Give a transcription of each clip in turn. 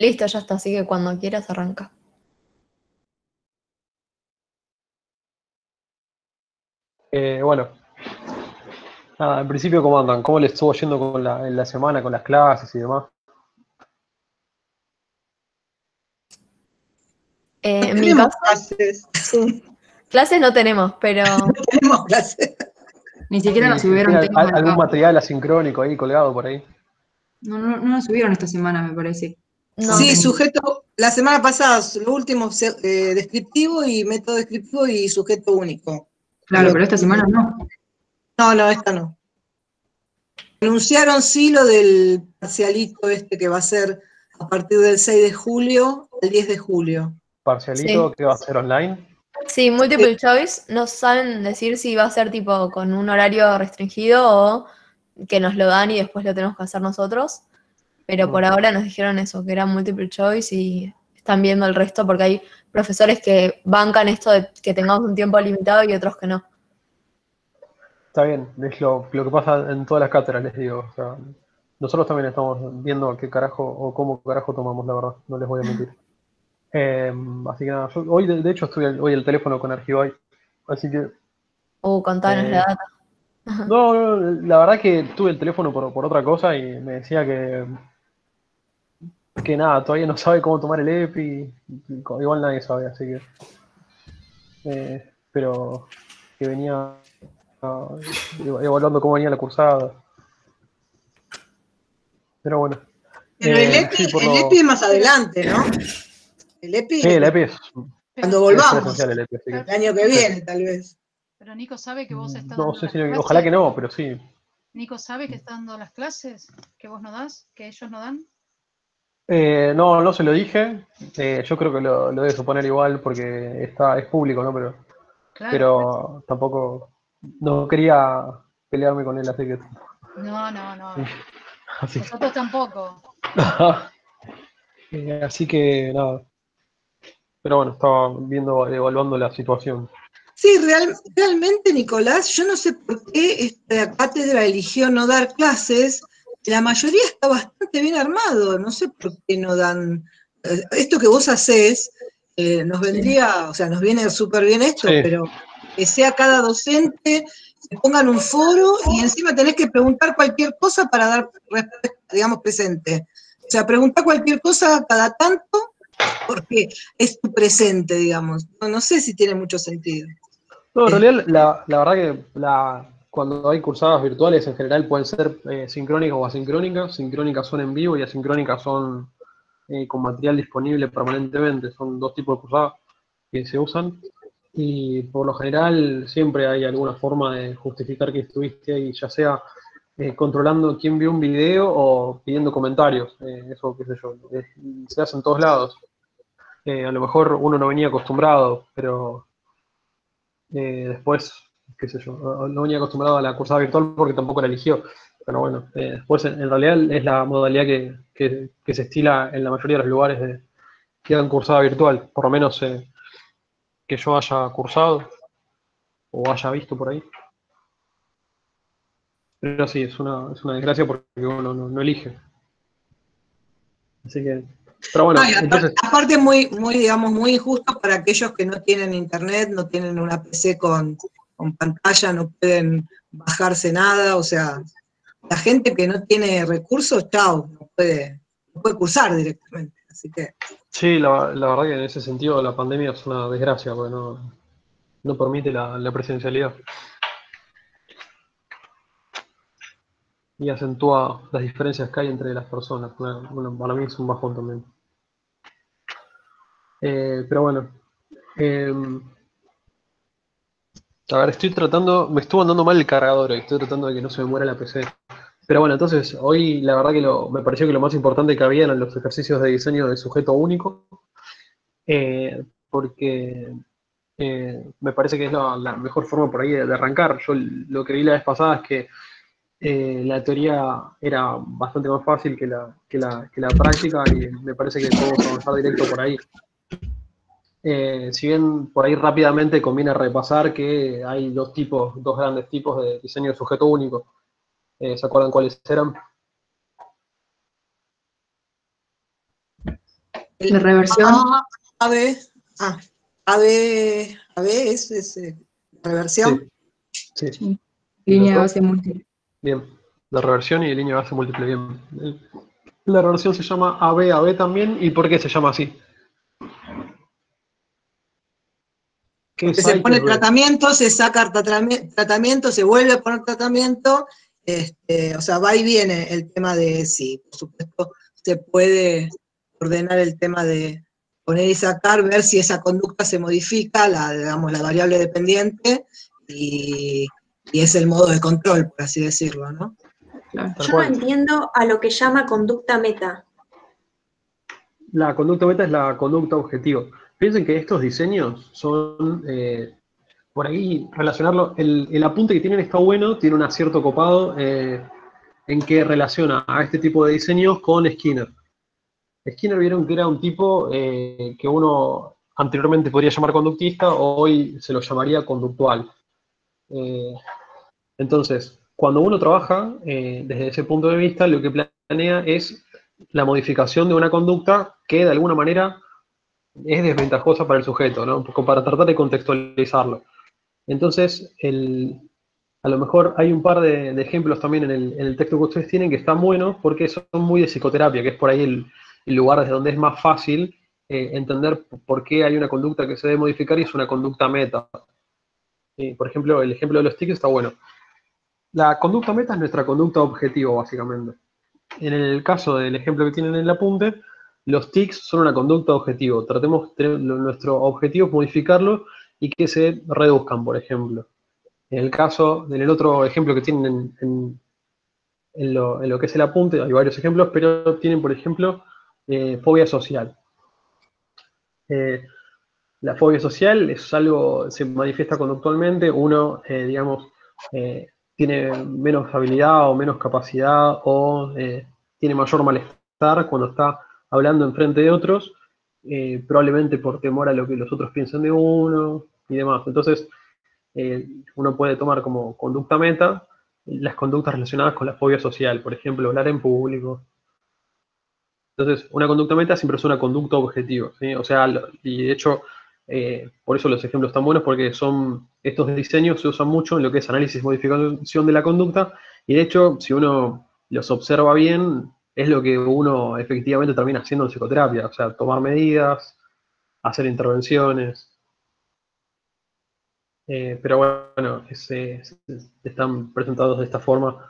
Listo, ya está, así que cuando quieras arranca. Eh, bueno, nada, en principio, ¿cómo andan? ¿Cómo les estuvo yendo con la, en la semana, con las clases y demás? Eh, No en mi tenemos caso, clases. sí. Clases no tenemos, pero No tenemos clases. Ni siquiera nos subieron ¿tiene temas al- algún acá. material asincrónico ahí colgado por ahí? No, no, no nos subieron esta semana, me parece. No. sí, sujeto, la semana pasada, lo último, eh, descriptivo y método descriptivo y sujeto único. Claro, Pero- pero esta semana no. No, no, esta no. Anunciaron sí lo del parcialito este que va a ser a partir del 6 de julio al 10 de julio. ¿Parcialito Sí. que va a ser online? Sí, multiple choice, no saben decir si va a ser tipo con un horario restringido o que nos lo dan y después lo tenemos que hacer nosotros. Pero por ahora nos dijeron eso, que era multiple choice y están viendo el resto porque hay profesores que bancan esto de que tengamos un tiempo limitado y otros que no. Está bien, es lo, lo que pasa en todas las cátedras, les digo. O sea, nosotros también estamos viendo qué carajo o cómo carajo tomamos, la verdad, no les voy a mentir. Eh, así que nada, yo hoy de, de hecho estuve hoy el teléfono con Argivay, así que Uh, contanos Eh, la data. no, no, la verdad que tuve el teléfono por, por otra cosa y me decía que que nada, todavía no sabe cómo tomar el EPI, igual nadie sabe, así que eh, pero que venía ah, evaluando cómo venía la cursada. Pero bueno. Pero el Eh, EPI, sí, por el lo- EPI es más adelante, ¿no? El EPI Sí, el EPI es, cuando volvamos, presencial, el EPI, así que- el año que viene, tal vez. Pero Nico sabe que vos estás No dando sé si, clases. ojalá que no, pero sí. Nico sabe que está dando las clases que vos no das, que ellos no dan. Eh, no, no se lo dije. Eh, yo creo que lo, lo debe suponer igual porque está, es público, ¿no? Pero, Claro. pero tampoco no quería pelearme con él, así que. No, no, no. Así, Nosotros tampoco. Eh, así que nada. Pero bueno, estaba viendo, evaluando la situación. Sí, real- realmente, Nicolás, yo no sé por qué esta cátedra eligió no dar clases. La mayoría está bastante bien armado. No sé por qué no dan. eh, Esto que vos hacés, eh, nos vendría, o sea, nos viene súper bien esto, Sí. pero que sea cada docente, que pongan un foro y encima tenés que preguntar cualquier cosa para dar respuesta, digamos, presente. O sea, preguntar cualquier cosa cada tanto porque es tu presente, digamos. No, no sé si tiene mucho sentido. No, en realidad, la, la verdad que la, cuando hay cursadas virtuales en general pueden ser eh, sincrónicas o asincrónicas. Sincrónicas son en vivo y asincrónicas son eh, con material disponible permanentemente. Son dos tipos de cursadas que se usan. Y por lo general siempre hay alguna forma de justificar que estuviste ahí, ya sea eh, controlando quién vio un video o pidiendo comentarios. eh, eso, qué sé yo, se hace en todos lados. A lo mejor uno no venía acostumbrado, pero después, qué sé yo, no no venía acostumbrado a la cursada virtual porque tampoco la eligió. Pero bueno, eh, después en, en realidad es la modalidad que, que- que se estila en la mayoría de los lugares de, que dan cursada virtual, por lo menos eh, que yo haya cursado o haya visto por ahí. Pero sí, es una, es una desgracia porque uno no, no elige. Así que, pero bueno, No, entonces, aparte muy, muy, digamos, muy injusto para aquellos que no tienen internet, no tienen una PC con, con pantalla, no pueden bajarse nada, o sea, la gente que no tiene recursos, chao, no puede, no puede cursar directamente. Así que, sí, la, verdad que en ese sentido la pandemia es una desgracia porque no, no permite la, presencialidad. Y acentúa las diferencias que hay entre las personas. Bueno, para mí es un bajón también. Eh, pero bueno. eh, a ver, estoy tratando, me estuvo andando mal el cargador, estoy tratando de que no se me muera la PC. Pero bueno, entonces, hoy la verdad que me pareció que lo más importante que había eran los ejercicios de diseño de sujeto único, eh, porque eh, me parece que es la, mejor forma por ahí de, de arrancar. Yo lo que vi la vez pasada es que eh, la teoría era bastante más fácil que la, que la, que la práctica y me parece que podemos avanzar directo por ahí. Eh, si bien por ahí rápidamente conviene repasar que hay dos tipos, dos grandes tipos de diseño de sujeto único. Eh, ¿Se acuerdan cuáles eran? La reversión. A, AB, ah, AB, AB es, es, eh, reversión. Sí, sí, Línea de base múltiple. bien. La reversión y línea de base múltiple, bien. La reversión se llama AB-AB también, ¿y por qué se llama así? Que se pone B? tratamiento, se saca tratami- tratamiento, se vuelve a poner tratamiento, este, o sea, va y viene el tema de, sí, por supuesto, se puede ordenar el tema de poner y sacar, ver si esa conducta se modifica, la, digamos, la variable dependiente, y, y es el modo de control, por así decirlo, ¿no? Claro. Yo no entiendo a lo que llama conducta meta. La conducta meta es la conducta objetivo. Piensen que estos diseños son, eh, por ahí relacionarlo, el, el apunte que tienen está bueno, tiene un acierto copado eh, en que relaciona a este tipo de diseños con Skinner. Skinner vieron que era un tipo eh, que uno anteriormente podría llamar conductista, hoy se lo llamaría conductual. Entonces, cuando uno trabaja desde ese punto de vista, lo que planea es la modificación de una conducta que de alguna manera es desventajosa para el sujeto, ¿no? Para tratar de contextualizarlo. Entonces, a lo mejor hay un par de, ejemplos también en el, texto que ustedes tienen que están buenos porque son muy de psicoterapia, que es por ahí el, lugar desde donde es más fácil eh, entender por qué hay una conducta que se debe modificar y es una conducta meta. Eh, por ejemplo, el ejemplo de los tics está bueno. La conducta meta es nuestra conducta objetivo, básicamente. En el caso del ejemplo que tienen en el apunte, los tics son una conducta objetivo. Tratemos, nuestro objetivo es modificarlo y que se reduzcan, por ejemplo. En el caso, en el otro ejemplo que tienen en, lo, que es el apunte, hay varios ejemplos, pero tienen, por ejemplo, eh, fobia social. Eh, la fobia social es algo, se manifiesta conductualmente, uno, eh, digamos, tiene menos habilidad o menos capacidad o tiene mayor malestar cuando está hablando en frente de otros, eh, probablemente por temor a lo que los otros piensan de uno y demás. Entonces, eh, uno puede tomar como conducta meta las conductas relacionadas con la fobia social, por ejemplo, hablar en público. Entonces, una conducta meta siempre es una conducta objetivo, ¿sí? O sea, y de hecho, eh, por eso los ejemplos están buenos, porque son, estos diseños se usan mucho en lo que es análisis y modificación de la conducta, y de hecho, si uno los observa bien, es lo que uno efectivamente termina haciendo en psicoterapia, o sea, tomar medidas, hacer intervenciones. Eh, pero bueno, es, es- es- están presentados de esta forma.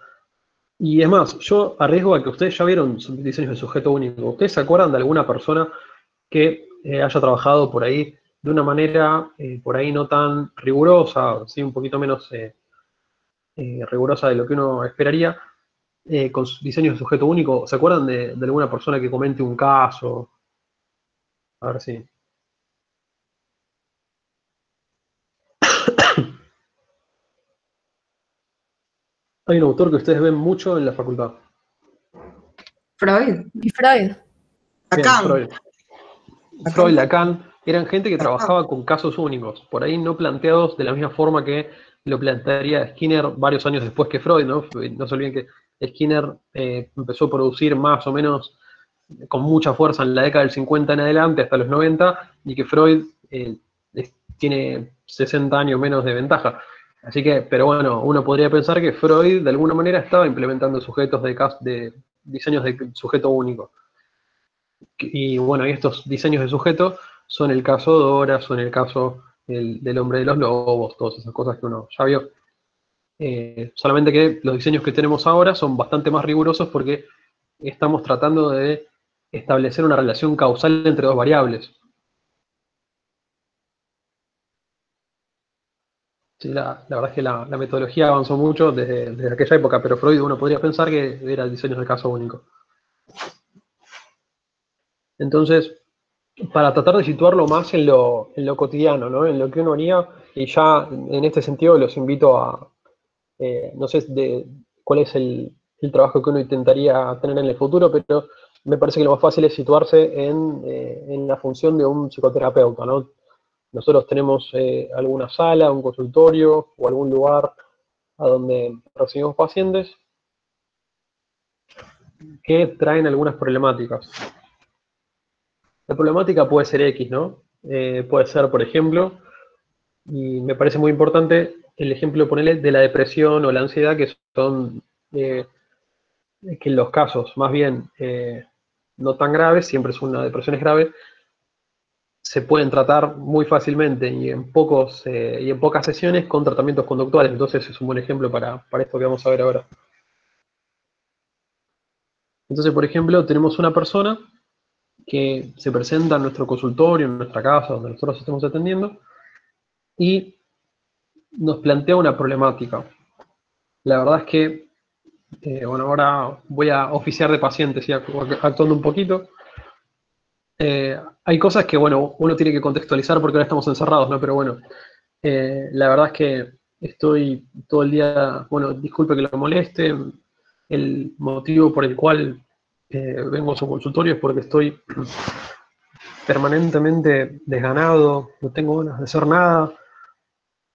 Y es más, yo arriesgo a que ustedes ya vieron diseños de sujeto único. ¿Ustedes se acuerdan de alguna persona que eh, haya trabajado por ahí de una manera eh, por ahí no tan rigurosa, sí, un poquito menos rigurosa de lo que uno esperaría, eh, con sus diseños de sujeto único? ¿Se acuerdan de, de alguna persona que comente un caso? A ver si. Hay un autor que ustedes ven mucho en la facultad. Freud. Y Freud. Lacan. Freud. Freud, Lacan, eran gente que trabajaba con casos únicos, por ahí no planteados de la misma forma que lo plantearía Skinner varios años después que Freud, ¿no? No se olviden que Skinner eh, empezó a producir más o menos con mucha fuerza en la década del 50 en adelante, hasta los 90, y que Freud eh, tiene 60 años menos de ventaja. Así que, pero bueno, uno podría pensar que Freud de alguna manera estaba implementando sujetos de, de diseños de sujeto único. Y bueno, y estos diseños de sujeto son el caso Dora, son el caso del hombre de los lobos, todas esas cosas que uno ya vio. Eh, solamente que los diseños que tenemos ahora son bastante más rigurosos porque estamos tratando de establecer una relación causal entre dos variables. Sí, la, verdad es que la, metodología avanzó mucho desde, aquella época, pero Freud uno podría pensar que era diseños de caso único. Entonces, para tratar de situarlo más en lo, en lo cotidiano, ¿no? en lo que uno haría, y ya en este sentido los invito a, eh, no sé de cuál es el, el trabajo que uno intentaría tener en el futuro, pero me parece que lo más fácil es situarse en, eh, en la función de un psicoterapeuta. ¿no? Nosotros tenemos eh, alguna sala, un consultorio o algún lugar a donde recibimos pacientes que traen algunas problemáticas. La problemática puede ser X, ¿no? Puede ser, por ejemplo, y me parece muy importante el ejemplo ponerle de la depresión o la ansiedad, que son eh, que en los casos más bien eh, no tan graves, siempre es una depresión es grave, se pueden tratar muy fácilmente y en, pocos, eh, y en pocas sesiones con tratamientos conductuales. Entonces es un buen ejemplo para, para esto que vamos a ver ahora. Entonces, por ejemplo, tenemos una persona que se presenta en nuestro consultorio, en nuestra casa, donde nosotros estemos atendiendo, y nos plantea una problemática. La verdad es que, eh, bueno, ahora voy a oficiar de paciente, ¿sí? actuando un poquito. Eh, hay cosas que, bueno, uno tiene que contextualizar porque ahora estamos encerrados, ¿no? Pero bueno, eh, la verdad es que estoy todo el día, bueno, disculpe que lo moleste, el motivo por el cual vengo a su consultorio es porque estoy permanentemente desganado, no tengo ganas de hacer nada,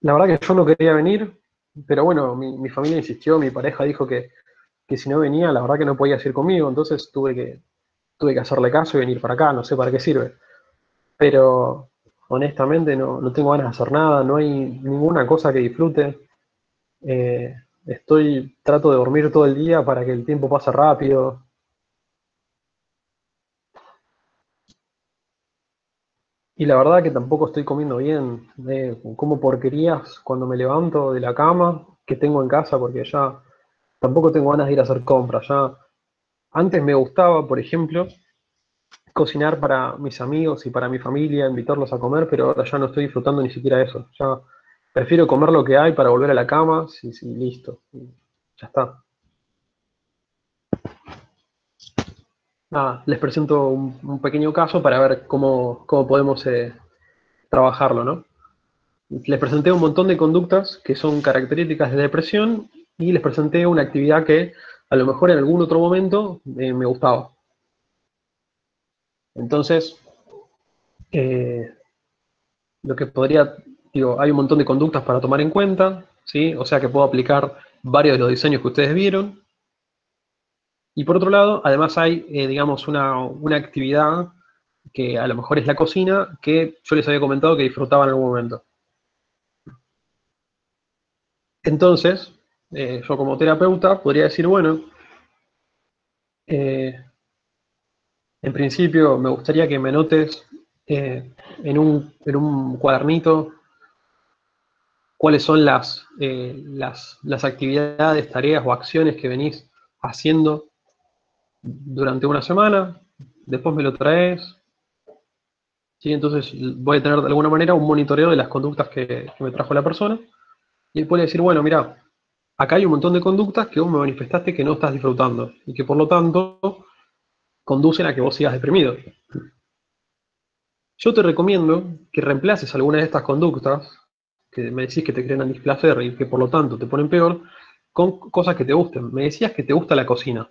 la verdad que yo no quería venir, pero bueno, mi, familia insistió, mi pareja dijo que, si no venía, la verdad que no podía ir conmigo, entonces tuve que, tuve que hacerle caso y venir para acá, no sé para qué sirve. Pero honestamente no, tengo ganas de hacer nada, no hay ninguna cosa que disfrute. Eh, estoy, trato de dormir todo el día para que el tiempo pase rápido. Y la verdad que tampoco estoy comiendo bien. como porquerías cuando me levanto de la cama que tengo en casa porque ya tampoco tengo ganas de ir a hacer compras. Ya antes me gustaba, por ejemplo, cocinar para mis amigos y para mi familia, invitarlos a comer, pero ahora ya no estoy disfrutando ni siquiera eso. Ya prefiero comer lo que hay para volver a la cama, sí, sí, listo. Ya está. Les presento un, pequeño caso para ver cómo, podemos eh, trabajarlo, ¿no? Les presenté un montón de conductas que son características de depresión y les presenté una actividad que a lo mejor en algún otro momento eh, me gustaba. Entonces, eh, lo que podría, digo, hay un montón de conductas para tomar en cuenta, ¿sí? O sea que puedo aplicar varios de los diseños que ustedes vieron, y por otro lado, además hay, eh, digamos, una, actividad que a lo mejor es la cocina, que yo les había comentado que disfrutaba en algún momento. Entonces, eh, yo como terapeuta podría decir, bueno, eh, en principio me gustaría que me notes en un, en, un, cuadernito cuáles son las, las, las actividades, tareas o acciones que venís haciendo durante una semana, después me lo traes. ¿sí? Entonces voy a tener de alguna manera un monitoreo de las conductas que, me trajo la persona. Y él puede decir, bueno, mira, acá hay un montón de conductas que vos me manifestaste que no estás disfrutando y que por lo tanto conducen a que vos sigas deprimido. Yo te recomiendo que reemplaces algunas de estas conductas que me decís que te crean displacer y que por lo tanto te ponen peor, con cosas que te gusten. Me decías que te gusta la cocina.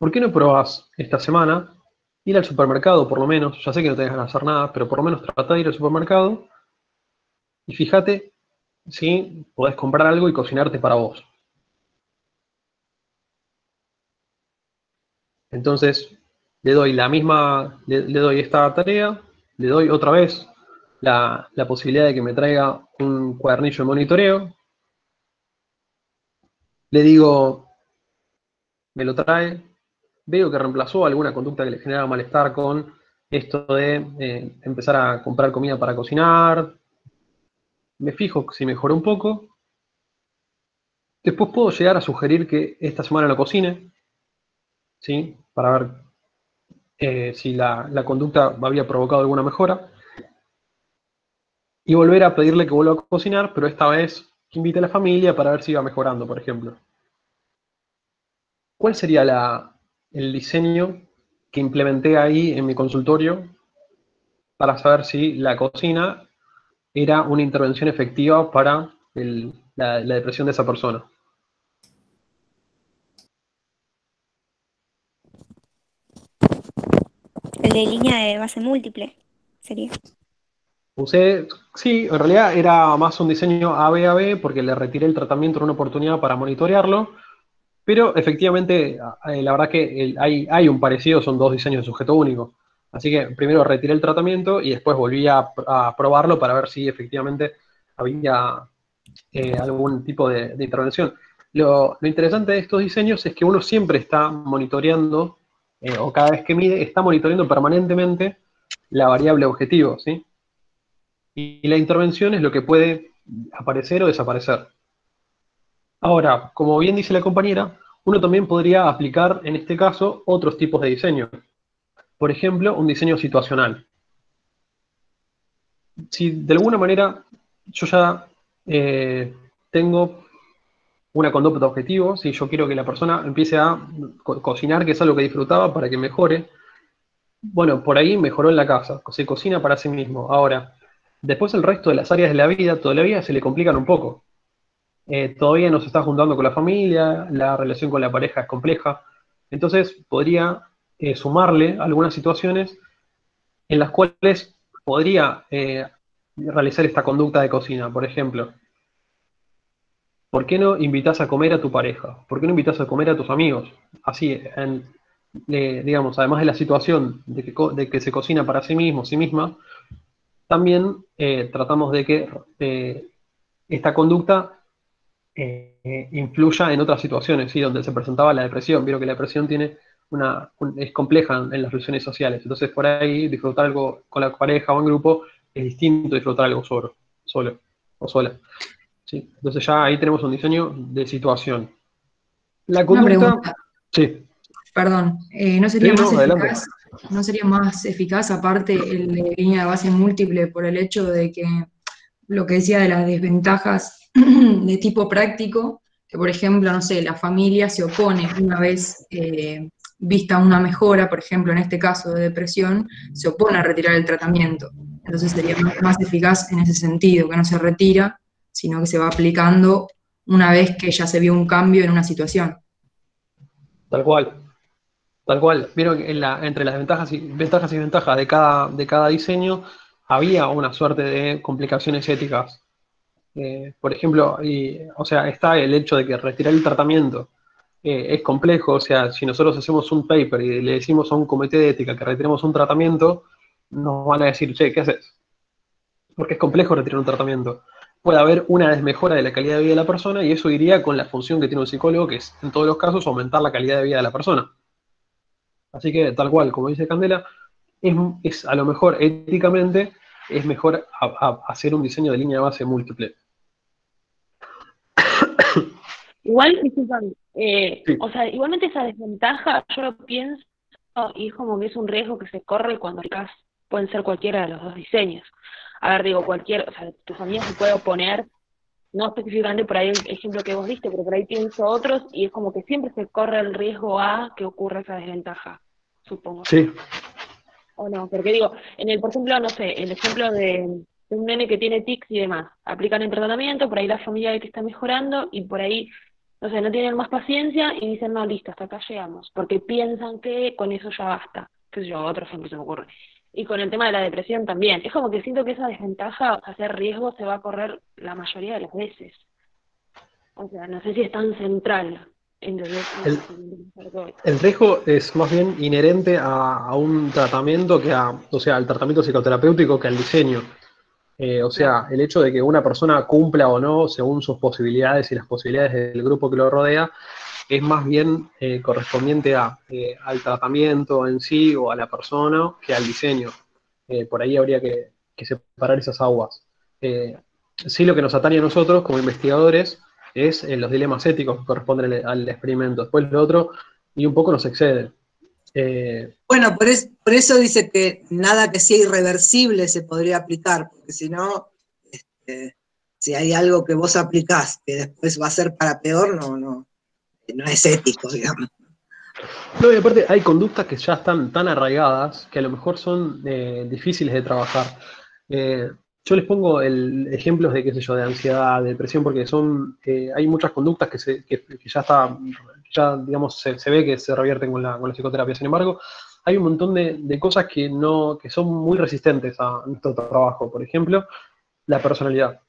¿Por qué no probás esta semana ir al supermercado por lo menos? Ya sé que no tenés ganas de hacer nada, pero por lo menos trata de ir al supermercado y fíjate si podés comprar algo y cocinarte para vos. Entonces, le doy la misma, le, doy esta tarea, le doy otra vez la, la, posibilidad de que me traiga un cuadernillo de monitoreo. Le digo, me lo trae, veo que reemplazó alguna conducta que le generaba malestar con esto de eh, empezar a comprar comida para cocinar. Me fijo si mejoró un poco. Después puedo llegar a sugerir que esta semana lo cocine, ¿sí? Para ver eh, si la, la conducta había provocado alguna mejora. Y volver a pedirle que vuelva a cocinar, pero esta vez que invite a la familia para ver si iba mejorando, por ejemplo. ¿Cuál sería la, el diseño que implementé ahí en mi consultorio para saber si la cocina era una intervención efectiva para la, depresión de esa persona. El de línea de base múltiple sería. Usé, sí, en realidad era más un diseño ABAB porque le retiré el tratamiento en una oportunidad para monitorearlo pero efectivamente, eh, la verdad que hay, hay, un parecido, son dos diseños de sujeto único. Así que primero retiré el tratamiento y después volví a, probarlo para ver si efectivamente había eh, algún tipo de, de intervención. Lo, lo interesante de estos diseños es que uno siempre está monitoreando, eh, o cada vez que mide, está monitoreando permanentemente la variable objetivo, ¿sí? Y la intervención es lo que puede aparecer o desaparecer. Ahora, como bien dice la compañera, uno también podría aplicar, en este caso, otros tipos de diseño. Por ejemplo, un diseño situacional. Si de alguna manera yo ya eh, tengo una conducta objetivo, si yo quiero que la persona empiece a co- cocinar, que es algo que disfrutaba, para que mejore, bueno, por ahí mejoró en la casa, se cocina para sí mismo. Ahora, después el resto de las áreas de la vida todavía se le complican un poco. Eh, todavía no se está juntando con la familia, la relación con la pareja es compleja. Entonces, podría eh, sumarle algunas situaciones en las cuales podría eh, realizar esta conducta de cocina. Por ejemplo, ¿por qué no invitas a comer a tu pareja? ¿Por qué no invitas a comer a tus amigos? Así, digamos, además de la situación de que, se cocina para sí mismo, sí misma, también eh, tratamos de que esta conducta eh, influya en otras situaciones, ¿sí? donde se presentaba la depresión. Vieron que la depresión tiene una, un- es compleja en, en las relaciones sociales. Entonces, por ahí, disfrutar algo con la pareja o en grupo es distinto a disfrutar algo solo, solo o sola. ¿sí? Entonces, ya ahí tenemos un diseño de situación. La Una conducta. pregunta, Sí, perdón, eh, ¿no sería Sí, más eficaz, no sería más eficaz aparte el de línea de base múltiple por el hecho de que lo que decía de las desventajas de tipo práctico, que por ejemplo, no sé, la familia se opone una vez eh, vista una mejora, por ejemplo, en este caso de depresión, se opone a retirar el tratamiento. Entonces sería más, eficaz en ese sentido, que no se retira, sino que se va aplicando una vez que ya se vio un cambio en una situación. Tal cual. Tal cual. Vieron que entre las ventajas y, ventajas y ventajas de cada, de cada diseño había una suerte de complicaciones éticas. Eh, por ejemplo, y, o sea, está el hecho de que retirar el tratamiento eh, es complejo. O sea, si nosotros hacemos un paper y le decimos a un comité de ética que retiremos un tratamiento, nos van a decir, che, ¿qué haces? Porque es complejo retirar un tratamiento. Puede haber una desmejora de la calidad de vida de la persona y eso iría con la función que tiene un psicólogo, que es en todos los casos aumentar la calidad de vida de la persona. Así que, tal cual, como dice Candela, es, es a lo mejor éticamente es mejor a- hacer un diseño de línea de base múltiple. Igual, eh, Sí. o sea, igualmente esa desventaja, yo lo pienso, y es como que es un riesgo que se corre cuando aplicás, pueden ser cualquiera de los dos diseños. A ver, digo, cualquier, o sea, tu familia se puede oponer, no específicamente por ahí el ejemplo que vos diste, pero por ahí pienso otros, y es como que siempre se corre el riesgo a que ocurra esa desventaja, supongo. Sí, O no, porque digo, en el, por ejemplo, no sé, el ejemplo de, de un nene que tiene tics y demás, aplican el tratamiento, por ahí la familia ve que está mejorando y por ahí, no sé, no tienen más paciencia y dicen, no, listo, hasta acá llegamos, porque piensan que con eso ya basta. Qué sé yo, otro ejemplo se me ocurre. Y con el tema de la depresión también. Es como que siento que esa desventaja, o sea, ese riesgo se va a correr la mayoría de las veces. O sea, no sé si es tan central. Entonces, El- el riesgo es más bien inherente a, a un tratamiento que a, o sea, al tratamiento psicoterapéutico que al diseño. Eh, o sea, el hecho de que una persona cumpla o no según sus posibilidades y las posibilidades del grupo que lo rodea es más bien eh, correspondiente a, eh, al tratamiento en sí o a la persona que al diseño. Por ahí habría que, que separar esas aguas. Sí, lo que nos atañe a nosotros como investigadores es los dilemas éticos que corresponden al, al experimento. Después lo otro, y un poco nos excede. Eh, Bueno, por, es- por eso dice que nada que sea irreversible se podría aplicar, porque si no, este, si hay algo que vos aplicás que después va a ser para peor, no, no, no es ético, digamos. No, y aparte hay conductas que ya están tan arraigadas que a lo mejor son eh, difíciles de trabajar. Eh, yo les pongo el, ejemplos de, qué sé yo, de ansiedad, de depresión, porque son, eh, hay muchas conductas que, se, que, que ya está, ya digamos, se, ve que se revierten con la, con la psicoterapia. Sin embargo, hay un montón de, de cosas que no, que son muy resistentes a nuestro trabajo. Por ejemplo, la personalidad.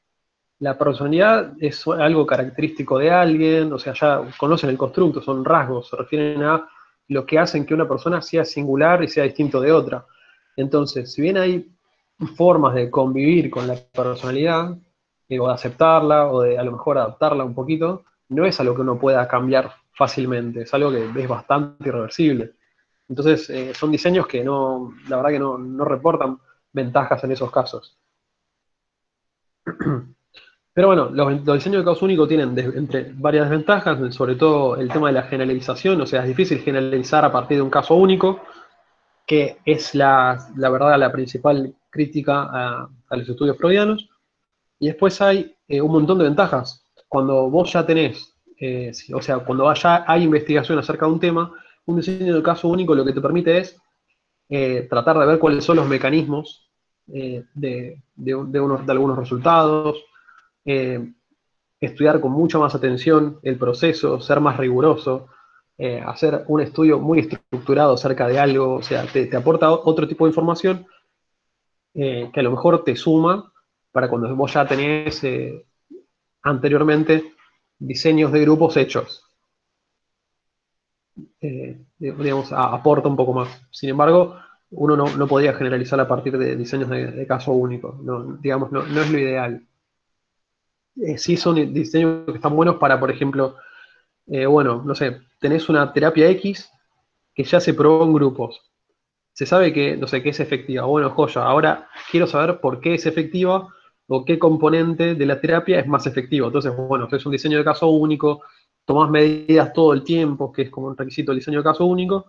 La personalidad es algo característico de alguien, o sea, ya conocen el constructo, son rasgos, se refieren a lo que hacen que una persona sea singular y sea distinto de otra. Entonces, si bien hay formas de convivir con la personalidad, o de aceptarla, o de a lo mejor adaptarla un poquito, no es algo que uno pueda cambiar fácilmente, es algo que es bastante irreversible. Entonces, eh, son diseños que no, la verdad que no, no reportan ventajas en esos casos. Pero bueno, los, diseños de caso único tienen entre varias desventajas, sobre todo el tema de la generalización, o sea, es difícil generalizar a partir de un caso único, que es la, verdad la principal crítica a, los estudios freudianos. Y después hay eh, un montón de ventajas. Cuando vos ya tenés, eh, o sea, cuando ya hay investigación acerca de un tema, un diseño de caso único lo que te permite es eh, tratar de ver cuáles son los mecanismos de, de, unos, de algunos resultados, eh, estudiar con mucha más atención el proceso, ser más riguroso, eh, hacer un estudio muy estructurado acerca de algo, o sea, te, aporta otro tipo de información eh, que a lo mejor te suma para cuando vos ya tenés anteriormente diseños de grupos hechos. digamos, aporta un poco más. Sin embargo, uno no, podría generalizar a partir de diseños de, caso único. digamos, no es lo ideal. Eh, sí son diseños que están buenos para, por ejemplo, eh, bueno, no sé, tenés una terapia X que ya se probó en grupos. Se sabe que, no sé, que es efectiva. Bueno, joya, ahora quiero saber por qué es efectiva o qué componente de la terapia es más efectivo. Entonces, bueno, es un diseño de caso único, tomás medidas todo el tiempo, que es como un requisito del diseño de caso único,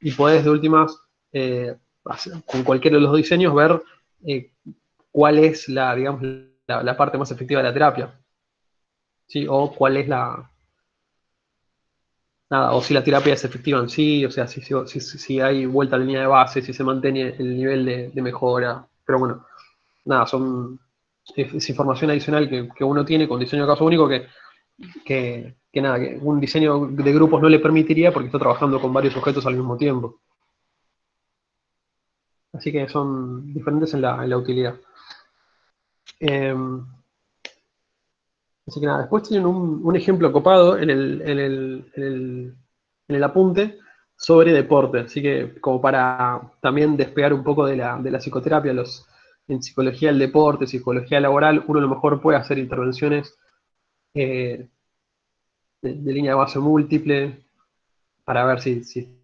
y podés de últimas, eh, con cualquiera de los diseños, ver cuál es la, digamos, la, parte más efectiva de la terapia. ¿Sí? O cuál es la... Nada, o si la terapia es efectiva en sí, o sea, si, si, si hay vuelta a la línea de base, si se mantiene el nivel de, mejora. Pero bueno, nada, son es, información adicional que, uno tiene con diseño de caso único que, que, nada, que un diseño de grupos no le permitiría porque está trabajando con varios objetos al mismo tiempo. Así que son diferentes en la, en la utilidad. Em, así que nada, después tienen un, ejemplo copado en el, apunte sobre deporte, así que como para también despegar un poco de la, psicoterapia, los, en psicología del deporte, psicología laboral, uno a lo mejor puede hacer intervenciones eh, de, línea de base múltiple para ver si,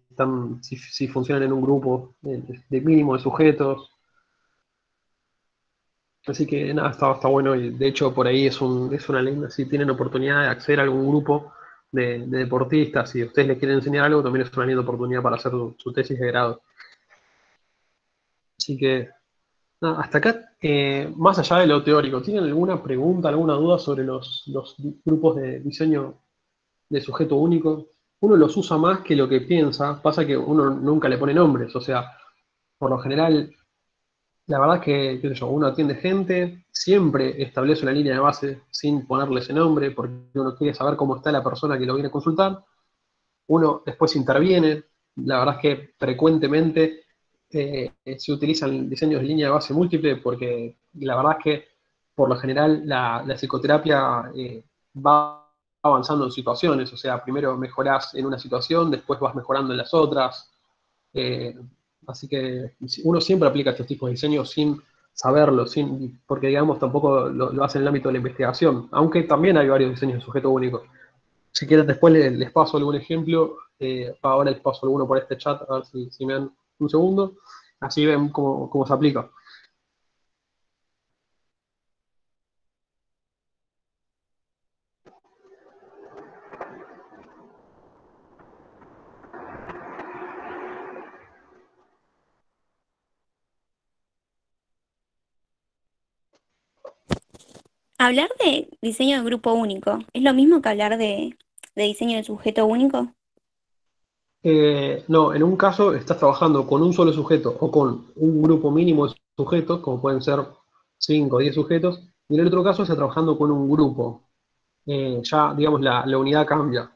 están, si, funcionan en un grupo de mínimo de sujetos, Así que nada, está, está bueno y de hecho por ahí es, un, es una leyenda, si tienen oportunidad de acceder a algún grupo de, deportistas, si ustedes les quieren enseñar algo, también es una linda oportunidad para hacer su, tesis de grado. Así que, hasta acá, eh, más allá de lo teórico, ¿tienen alguna pregunta, alguna duda sobre los, los grupos de diseño de sujeto único? Uno los usa más que lo que piensa, pasa que uno nunca le pone nombres, o sea, por lo general la verdad es que, qué sé yo, uno atiende gente, siempre establece una línea de base sin ponerle ese nombre, porque uno quiere saber cómo está la persona que lo viene a consultar. Uno después interviene, la verdad es que frecuentemente eh, se utilizan diseños de línea de base múltiple, porque la verdad es que por lo general la, psicoterapia eh, va avanzando en situaciones, o sea, primero mejorás en una situación, después vas mejorando en las otras. Eh, Así que uno siempre aplica estos tipos de diseños sin saberlo, sin, porque digamos tampoco lo, hace en el ámbito de la investigación, aunque también hay varios diseños de sujeto único. Si quieren después les, paso algún ejemplo, eh, ahora les paso alguno por este chat, a ver si, me dan un segundo, así ven cómo se aplica. Hablar de diseño de grupo único, ¿es lo mismo que hablar de, diseño de sujeto único? Eh, no, en un caso estás trabajando con un solo sujeto o con un grupo mínimo de sujetos, como pueden ser 5 o 10 sujetos, y en el otro caso estás trabajando con un grupo. Eh, ya, digamos, la, unidad cambia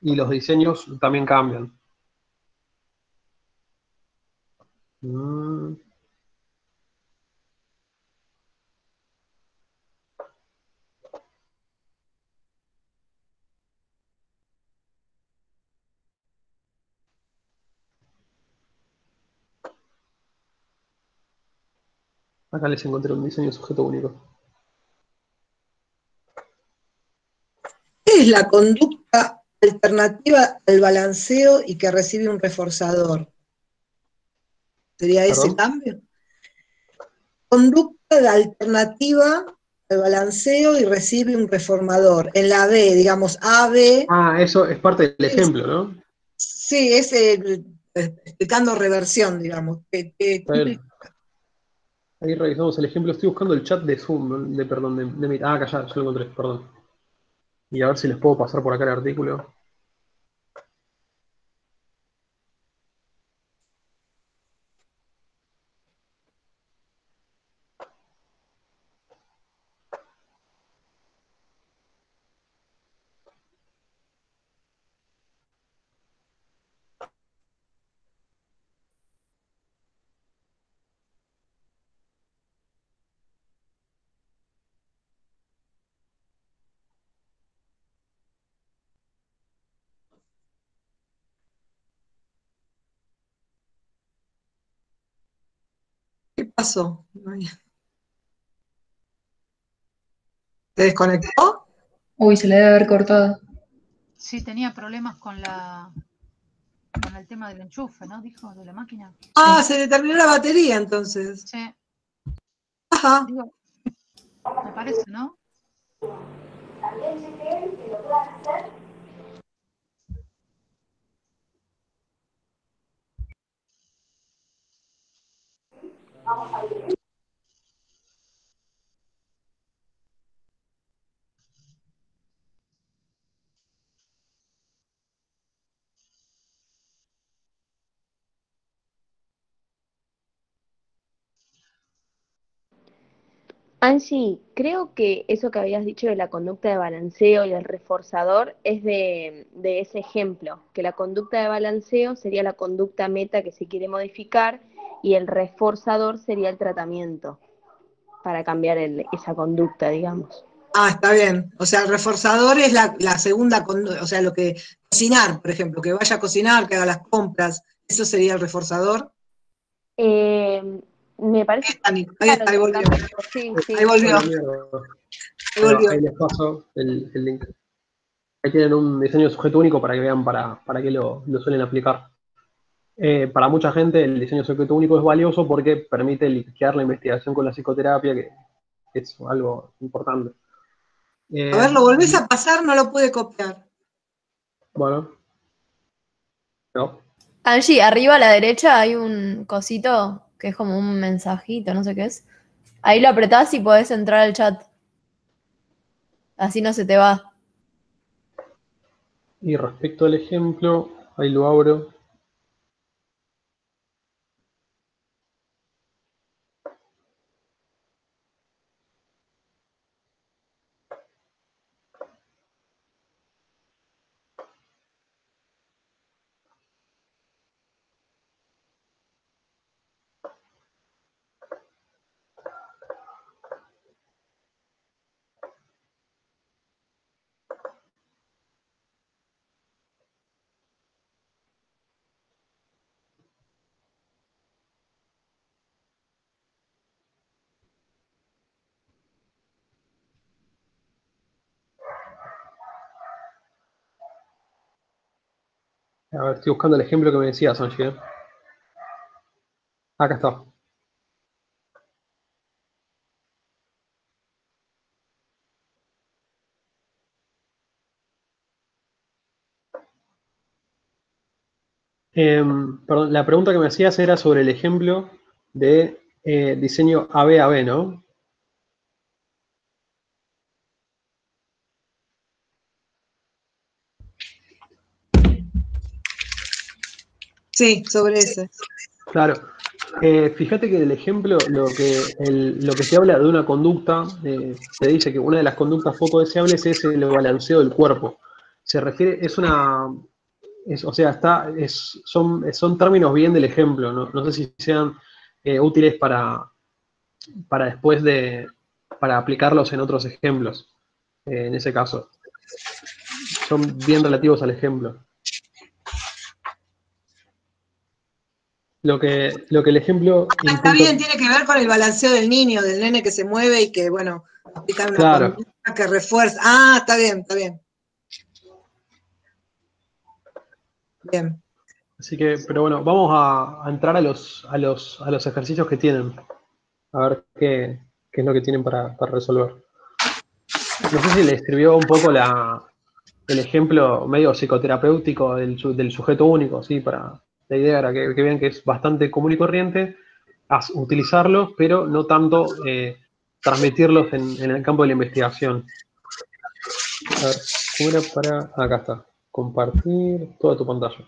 y los diseños también cambian. Mm. Acá les encontré un diseño sujeto único. ¿Qué es la conducta alternativa al balanceo y que recibe un reforzador? ¿Sería ese cambio? Conducta de alternativa al balanceo y recibe un reformador. En la B, digamos, AB, Ah, eso es parte del ejemplo, ¿no? sí, es el- explicando reversión, digamos. que- que-. Ahí revisamos el ejemplo. Estoy buscando el chat de Zoom, de, perdón, de, de. Ah, acá ya, ya lo encontré, perdón. Y a ver si les puedo pasar por acá el artículo. ¿Se desconectó? Uy, se le debe haber cortado. Sí, tenía problemas con la con el tema del enchufe, ¿no? Dijo, de la máquina. Ah, se le terminó la batería entonces. Sí, Ajá. digo, me parece, ¿no? Angie, creo que eso que habías dicho de la conducta de balanceo y el reforzador es de, de ese ejemplo, que la conducta de balanceo sería la conducta meta que se quiere modificar y el reforzador sería el tratamiento para cambiar el- esa conducta, digamos. Ah, está bien. O sea, el reforzador es la, la segunda, o sea, lo que cocinar, por ejemplo, que vaya a cocinar, que haga las compras, eso sería el reforzador. Eh, me parece Ahí está, ahí está, ahí volvió. Sí, sí. Ahí volvió. Ah. Ahí volvió. Ahí les paso el, el link. Ahí tienen un diseño de sujeto único para que vean para, para qué lo, lo suelen aplicar. Eh, para mucha gente el diseño de sujeto único es valioso porque permite linkear la investigación con la psicoterapia, que es algo importante. Eh, A ver, ¿lo volvés a pasar? No lo pude copiar. Bueno. No. Angie, arriba a la derecha hay un cosito que es como un mensajito, no sé qué es. Ahí lo apretás y podés entrar al chat. Así no se te va. Y respecto al ejemplo, ahí lo abro. A ver, estoy buscando el ejemplo que me decías, Angie. ¿eh? Acá está. Em, perdón, la pregunta que me hacías era sobre el ejemplo de eh, diseño AB-AB, ¿no? Sí, sobre ese. Claro. Eh, fíjate que del ejemplo lo que, el- lo que se habla de una conducta, eh, se dice que una de las conductas poco deseables es el balanceo del cuerpo. Se refiere, es una, es- o sea, está, es, son, son términos bien del ejemplo, no, no sé si sean eh, útiles para, para después de, para aplicarlos en otros ejemplos, eh, en ese caso. Son bien relativos al ejemplo. Lo que, lo que el ejemplo. Ah, está bien, tiene que ver con el balanceo del niño, del nene que se mueve y que, bueno, aplicar una Claro. que refuerza. Ah, está bien, está bien. Bien. Así que, pero bueno, vamos a, a entrar a los, a, los, a los ejercicios que tienen. A ver qué, qué es lo que tienen para, para resolver. No sé si les sirvió un poco la, el ejemplo medio psicoterapéutico del, del sujeto único, ¿sí? Para, la idea era que, vean que es bastante común y corriente utilizarlos, pero no tanto eh, transmitirlos en, el campo de la investigación. A ver, ¿cómo era para...? Acá está. Compartir toda tu pantalla.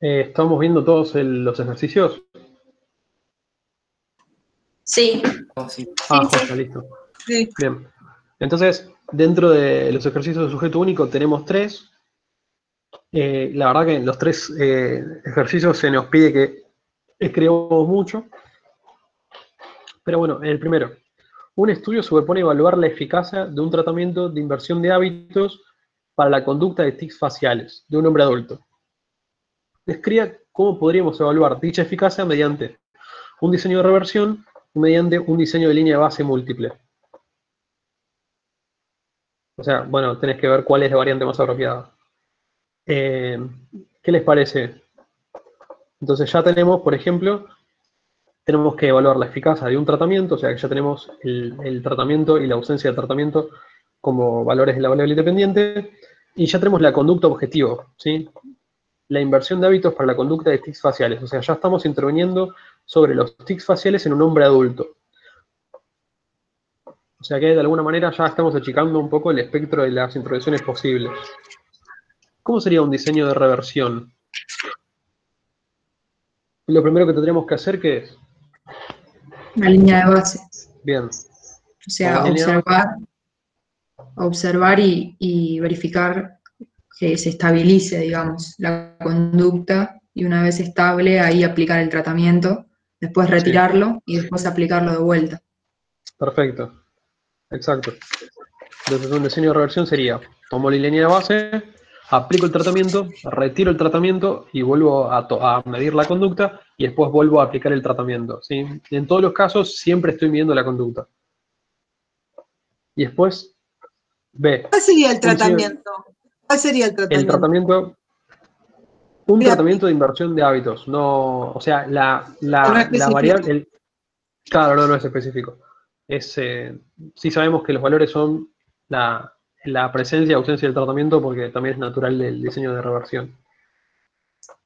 Eh, ¿Estamos viendo todos los ejercicios? Sí, Ah, sí. joya, listo. Sí. Bien. Entonces, dentro de los ejercicios de sujeto único tenemos tres. Eh, la verdad que en los tres eh, ejercicios se nos pide que escribamos mucho. Pero bueno, el primero. Un estudio se propone evaluar la eficacia de un tratamiento de inversión de hábitos para la conducta de tics faciales de un hombre adulto. Describa cómo podríamos evaluar dicha eficacia mediante un diseño de reversión mediante un diseño de línea base múltiple. O sea, bueno, tenés que ver cuál es la variante más apropiada. Eh, ¿Qué les parece? Entonces ya tenemos, por ejemplo, tenemos que evaluar la eficacia de un tratamiento, o sea que ya tenemos el, el tratamiento y la ausencia de tratamiento como valores de la variable independiente, y ya tenemos la conducta objetivo, ¿sí? La inversión de hábitos para la conducta de tics faciales, o sea, ya estamos interviniendo sobre los tics faciales en un hombre adulto. O sea que de alguna manera ya estamos achicando un poco el espectro de las introducciones posibles. ¿Cómo sería un diseño de reversión? Lo primero que tendríamos que hacer, ¿qué es? Una línea de base. Bien, O sea, observar, observar y, y verificar que se estabilice, digamos, la conducta y una vez estable, ahí aplicar el tratamiento, después retirarlo y después aplicarlo de vuelta. perfecto. Exacto. Entonces un diseño de reversión sería, tomo la línea de base, aplico el tratamiento, retiro el tratamiento y vuelvo a, medir la conducta y después vuelvo a aplicar el tratamiento. ¿sí? En todos los casos siempre estoy midiendo la conducta. Y después, B, ¿Cuál sería el tratamiento? ¿Cuál sería el el tratamiento? Un Mira, tratamiento de inversión de hábitos, no, o sea, la, la, la variable, el- claro, no, no es específico. Es, eh, sí sabemos que los valores son la, la presencia y ausencia del tratamiento porque también es natural del diseño de reversión.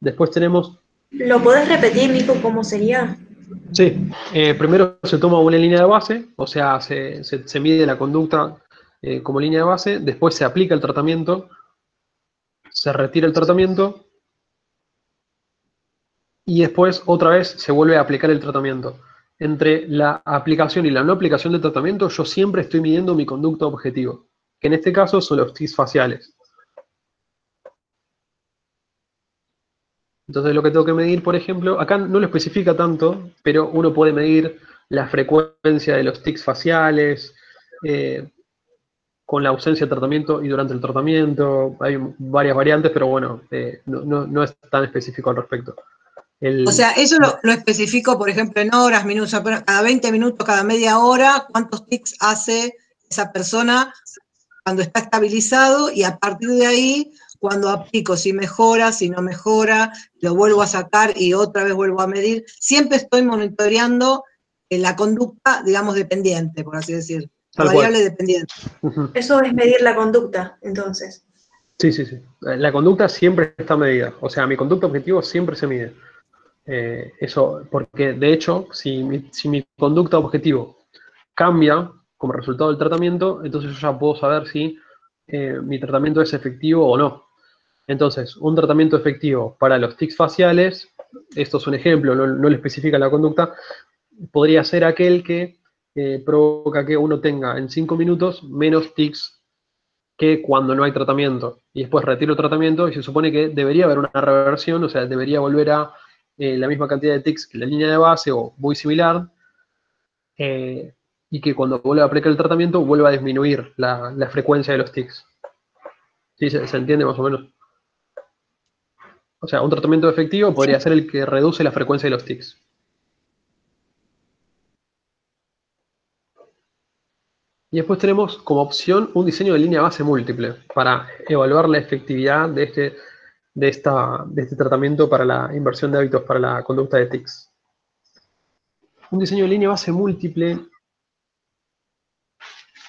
Después tenemos, ¿lo podés repetir, Nico, cómo sería? sí, eh, primero se toma una línea de base, o sea, se, se- se mide la conducta eh, como línea de base, después se aplica el tratamiento, se retira el tratamiento y después otra vez se vuelve a aplicar el tratamiento. Entre la aplicación y la no aplicación del tratamiento, yo siempre estoy midiendo mi conducta objetivo, que en este caso son los tics faciales. Entonces lo que tengo que medir, por ejemplo, acá no lo especifica tanto, pero uno puede medir la frecuencia de los tics faciales, eh, con la ausencia de tratamiento y durante el tratamiento. Hay varias variantes, pero bueno, eh, no, es tan específico al respecto. El- O sea, eso lo, lo especifico, por ejemplo, en horas, minutos, cada 20 minutos, cada media hora, cuántos tics hace esa persona cuando está estabilizado y a partir de ahí, cuando aplico, si mejora, si no mejora, lo vuelvo a sacar y otra vez vuelvo a medir. Siempre estoy monitoreando eh, la conducta, digamos, dependiente, por así decir, la variable dependiente. Eso es medir la conducta, entonces. Sí, sí, sí. La conducta siempre está medida. O sea, mi conducta objetivo siempre se mide. Eh, eso, porque de hecho, si mi, si mi conducta objetivo cambia como resultado del tratamiento, entonces yo ya puedo saber si eh, mi tratamiento es efectivo o no. Entonces, un tratamiento efectivo para los tics faciales, esto es un ejemplo, no, no especifica la conducta, podría ser aquel que eh, provoca que uno tenga en 5 minutos menos tics que cuando no hay tratamiento. Y después retiro el tratamiento y se supone que debería haber una reversión, o sea, debería volver a eh, la misma cantidad de tics que la línea de base o muy similar. Eh, y que cuando vuelva a aplicar el tratamiento vuelva a disminuir la, la frecuencia de los tics. ¿Sí? ¿Se, se entiende más o menos? O sea, un tratamiento efectivo podría ser el que reduce la frecuencia de los tics. Y después tenemos como opción un diseño de línea base múltiple para evaluar la efectividad de este, de esta, de este tratamiento para la inversión de hábitos para la conducta de tics. Un diseño de línea base múltiple.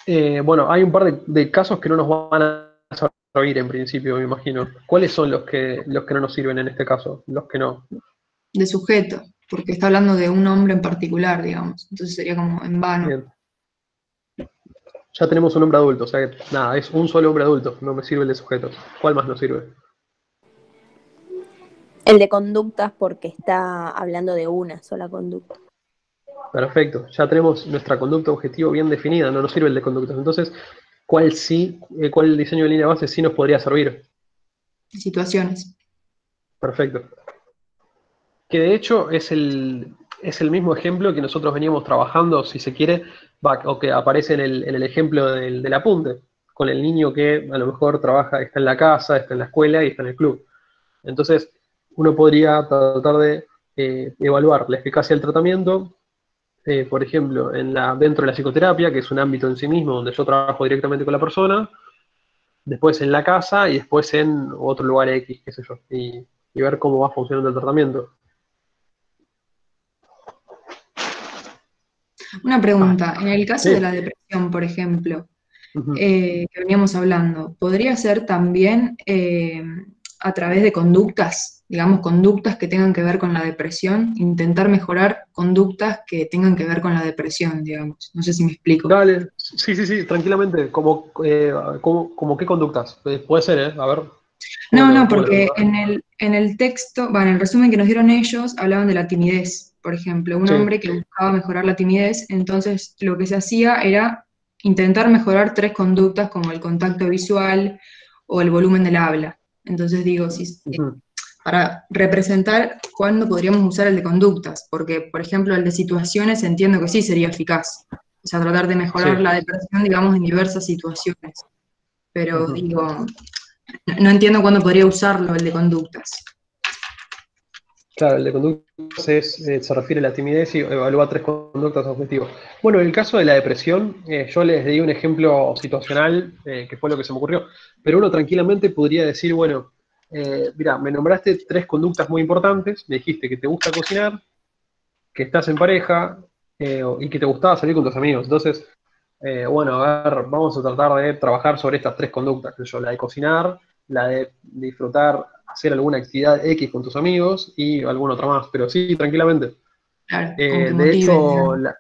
eh, bueno, hay un par de, de casos que no nos van a servir en principio, me imagino. ¿Cuáles son los que, los que no nos sirven en este caso? Los que no. De sujeto, porque está hablando de un hombre en particular, digamos. Entonces sería como en vano. Bien. Ya tenemos un hombre adulto, o sea que nada, es un solo hombre adulto, no me sirve el de sujetos. ¿Cuál más nos sirve? El de conductas porque está hablando de una sola conducta. Perfecto, ya tenemos nuestra conducta objetivo bien definida, no nos sirve el de conductas. Entonces, ¿cuál sí, eh, cuál diseño de línea base sí nos podría servir? Situaciones. Perfecto. Que de hecho es el, es el mismo ejemplo que nosotros veníamos trabajando, si se quiere, o que aparece en el, en el ejemplo del, del apunte, con el niño que a lo mejor trabaja, está en la casa, está en la escuela y está en el club. Entonces, uno podría tratar de eh, evaluar la eficacia del tratamiento, eh, por ejemplo, en la, dentro de la psicoterapia, que es un ámbito en sí mismo donde yo trabajo directamente con la persona, después en la casa y después en otro lugar X, qué sé yo, y, y ver cómo va funcionando el tratamiento. Una pregunta, en el caso Sí. de la depresión, por ejemplo, eh, que veníamos hablando, ¿podría ser también eh, a través de conductas, digamos, conductas que tengan que ver con la depresión, intentar mejorar conductas que tengan que ver con la depresión, digamos? No sé si me explico. Dale, sí, sí, sí, tranquilamente. ¿Como, eh, como, como qué conductas? Eh, puede ser, ¿eh? A ver. No, ¿cómo lo- no, porque en el, en el texto, bueno, en el resumen que nos dieron ellos, hablaban de la timidez, por ejemplo, un Sí. hombre que buscaba mejorar la timidez, entonces lo que se hacía era intentar mejorar tres conductas como el contacto visual o el volumen del habla. Entonces digo, si. Para representar cuándo podríamos usar el de conductas, porque, por ejemplo, el de situaciones entiendo que sí sería eficaz. O sea, tratar de mejorar Sí. la depresión, digamos, en diversas situaciones. Pero digo, no- entiendo cuándo podría usarlo el de conductas. Claro, el de conductas es, eh, se refiere a la timidez y evalúa tres conductas objetivos. Bueno, en el caso de la depresión, eh, yo les di un ejemplo situacional, eh, que fue lo que se me ocurrió, pero uno tranquilamente podría decir, bueno, eh, mira, me nombraste tres conductas muy importantes, me dijiste que te gusta cocinar, que estás en pareja eh, y que te gustaba salir con tus amigos. Entonces, eh, bueno, a ver, vamos a tratar de trabajar sobre estas tres conductas, que yo, la de cocinar, la de disfrutar, hacer alguna actividad X con tus amigos y alguna otra más, pero sí, tranquilamente. Claro, Eh, de hecho, la-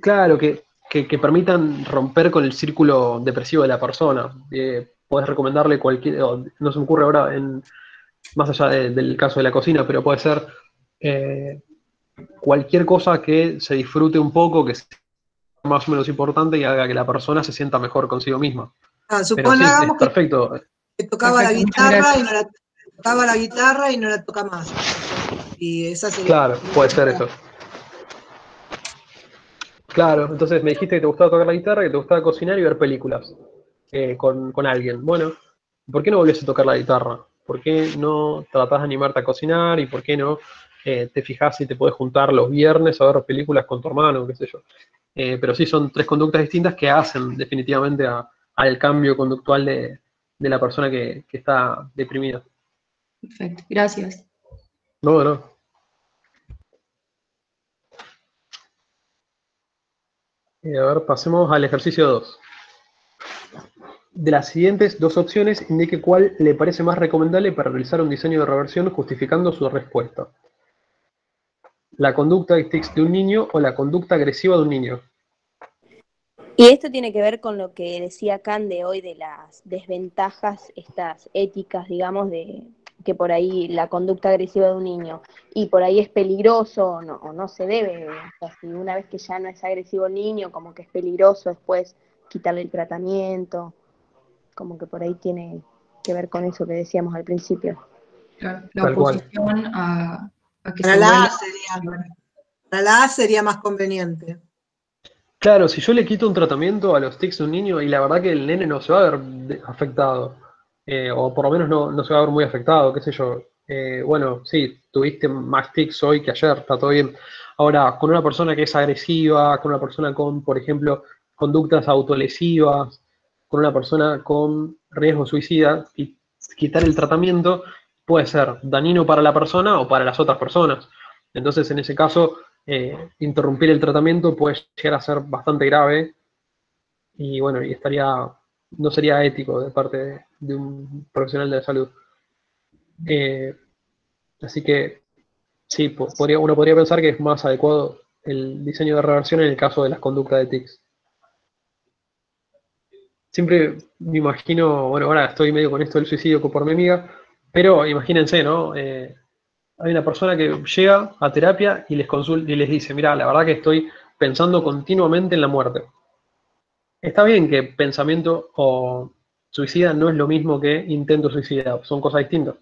claro, que, que- que permitan romper con el círculo depresivo de la persona. Eh, podés recomendarle cualquier, o no se me ocurre ahora, en, más allá de- del caso de la cocina, pero puede ser eh, cualquier cosa que se disfrute un poco, que sea más o menos importante y haga que la persona se sienta mejor consigo misma. Ah, sí, supongamos que, perfecto. que tocaba la guitarra y no la tocaba la guitarra y no la toca más. Y esa sería Claro, puede ser eso. Claro, entonces me dijiste que te gustaba tocar la guitarra, que te gustaba cocinar y ver películas eh, con, con alguien. Bueno, ¿por qué no volvés a tocar la guitarra? ¿Por qué no tratás de animarte a cocinar? ¿Y por qué no eh, te fijás si te podés juntar los viernes a ver películas con tu hermano, qué sé yo? Eh, pero sí son tres conductas distintas que hacen definitivamente al cambio conductual de, de la persona que, que está deprimida. Perfecto, gracias. No, no. Eh, a ver, pasemos al ejercicio 2. De las siguientes dos opciones, indique cuál le parece más recomendable para realizar un diseño de reversión justificando su respuesta. La conducta de de un niño o la conducta agresiva de un niño. Y esto tiene que ver con lo que decía Can de hoy de las desventajas, estas éticas, digamos, de que por ahí la conducta agresiva de un niño y por ahí es peligroso o no, o no se debe, o sea, si una vez que ya no es agresivo el niño, como que es peligroso después quitarle el tratamiento, como que por ahí tiene que ver con eso que decíamos al principio. Claro, la Tal oposición a, a que Para se la A sería, para la A sería más conveniente. Claro, si yo le quito un tratamiento a los tics de un niño y la verdad que el nene no se va a ver afectado, eh, o por lo menos no, no se va a ver muy afectado, qué sé yo. Eh, bueno, sí, tuviste más tics hoy que ayer, está todo bien. Ahora, con una persona que es agresiva, con una persona con, por ejemplo, conductas autolesivas, con una persona con riesgo suicida, y quitar el tratamiento puede ser dañino para la persona o para las otras personas. Entonces, en ese caso, eh, interrumpir el tratamiento puede llegar a ser bastante grave y bueno, y estaría, no sería ético de parte de, un profesional de la salud. Eh, así que sí, uno podría pensar que es más adecuado el diseño de reversión en el caso de las conductas de tics. Siempre me imagino, bueno, ahora estoy medio con esto del suicidio por mi amiga, pero imagínense, ¿no? Eh, hay una persona que llega a terapia y les consulta y les dice, mira, la verdad que estoy pensando continuamente en la muerte. Está bien que pensamiento o suicida no es lo mismo que intento suicida, son cosas distintas.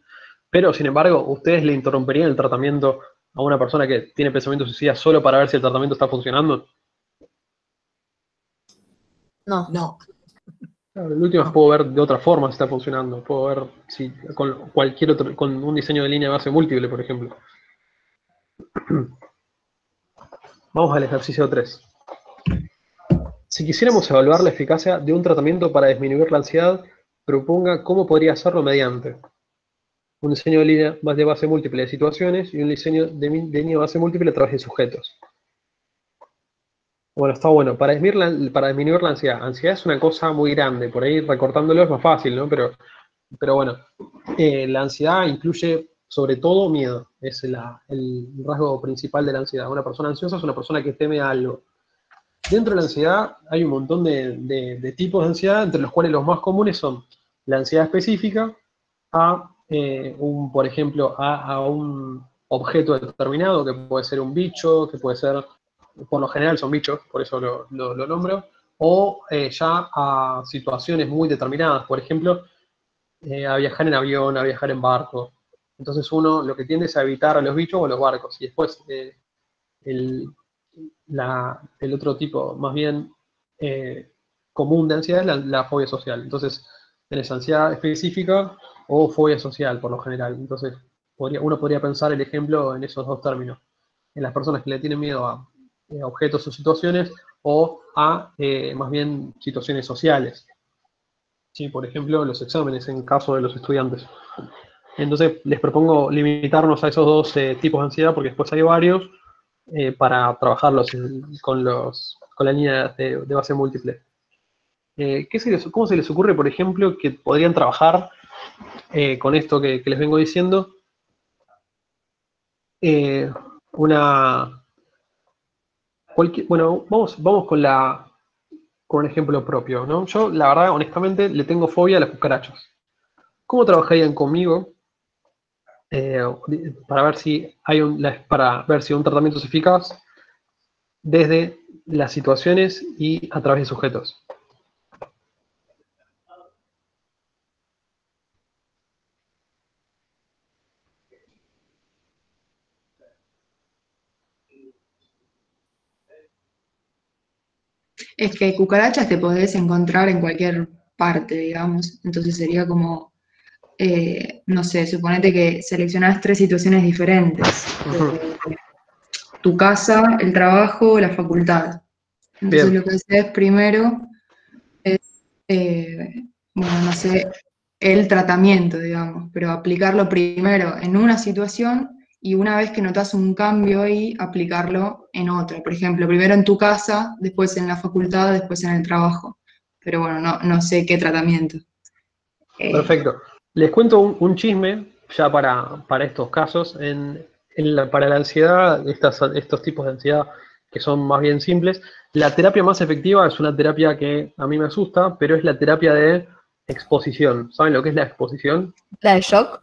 Pero, sin embargo, ustedes le interrumpirían el tratamiento a una persona que tiene pensamiento suicida solo para ver si el tratamiento está funcionando. No. No. Claro, El último puedo ver de otra forma si está funcionando. Puedo ver si con cualquier otro, con un diseño de línea de base múltiple, por ejemplo. Vamos al ejercicio 3. Si quisiéramos evaluar la eficacia de un tratamiento para disminuir la ansiedad, proponga cómo podría hacerlo mediante un diseño de línea de base múltiple de situaciones y un diseño de, de línea de base múltiple a través de sujetos. Bueno, está bueno. Para disminuir, la, para disminuir la ansiedad. Ansiedad es una cosa muy grande. Por ahí recortándolo es más fácil, ¿no? Pero, pero bueno, eh, la ansiedad incluye sobre todo miedo. Es el rasgo principal de la ansiedad. Una persona ansiosa es una persona que teme algo. Dentro de la ansiedad hay un montón de tipos de ansiedad, entre los cuales los más comunes son la ansiedad específica a, eh, un, por ejemplo, a, a un objeto determinado, que puede ser un bicho, que puede ser por lo general son bichos, por eso lo, lo- nombro, o eh, ya a situaciones muy determinadas, por ejemplo, eh, a viajar en avión, a viajar en barco. Entonces uno lo que tiende es a evitar a los bichos o a los barcos, y después eh, el, la- el otro tipo, más bien común de ansiedad, es la, fobia social. Entonces, tenés ansiedad específica o fobia social, por lo general. Entonces, uno podría pensar el ejemplo en esos dos términos. En las personas que le tienen miedo a eh, objetos o situaciones o a eh, más bien situaciones sociales. Sí, por ejemplo, los exámenes en caso de los estudiantes. Entonces, les propongo limitarnos a esos dos eh, tipos de ansiedad porque después hay varios para trabajarlos con, los, con la línea de, base múltiple. ¿qué se les- ¿Cómo se les ocurre, por ejemplo, que podrían trabajar con esto que, les vengo diciendo? Una, cualquier- bueno, vamos, vamos con la con un ejemplo propio, ¿no? Yo, la verdad, honestamente, le tengo fobia a las cucarachas. ¿Cómo trabajarían conmigo eh, para ver si hay un, para ver si un tratamiento es eficaz desde las situaciones y a través de sujetos? Es que cucarachas te podés encontrar en cualquier parte, digamos. Entonces sería como, eh, no sé, suponete que seleccionás tres situaciones diferentes. Eh, tu casa, el trabajo, la facultad. Entonces Bien. lo que haces primero es, eh, bueno, no sé, el tratamiento, digamos, pero aplicarlo primero en una situación y una vez que notas un cambio ahí, aplicarlo en otra. Por ejemplo, primero en tu casa, después en la facultad, después en el trabajo. Pero bueno, no, no sé qué tratamiento. Eh, Perfecto. Les cuento un, un chisme ya para, para estos casos. En, en la- para la ansiedad, estas, estos tipos de ansiedad que son más bien simples, la terapia más efectiva es una terapia que a mí me asusta, pero es la terapia de exposición. ¿Saben lo que es la exposición? ¿La de shock?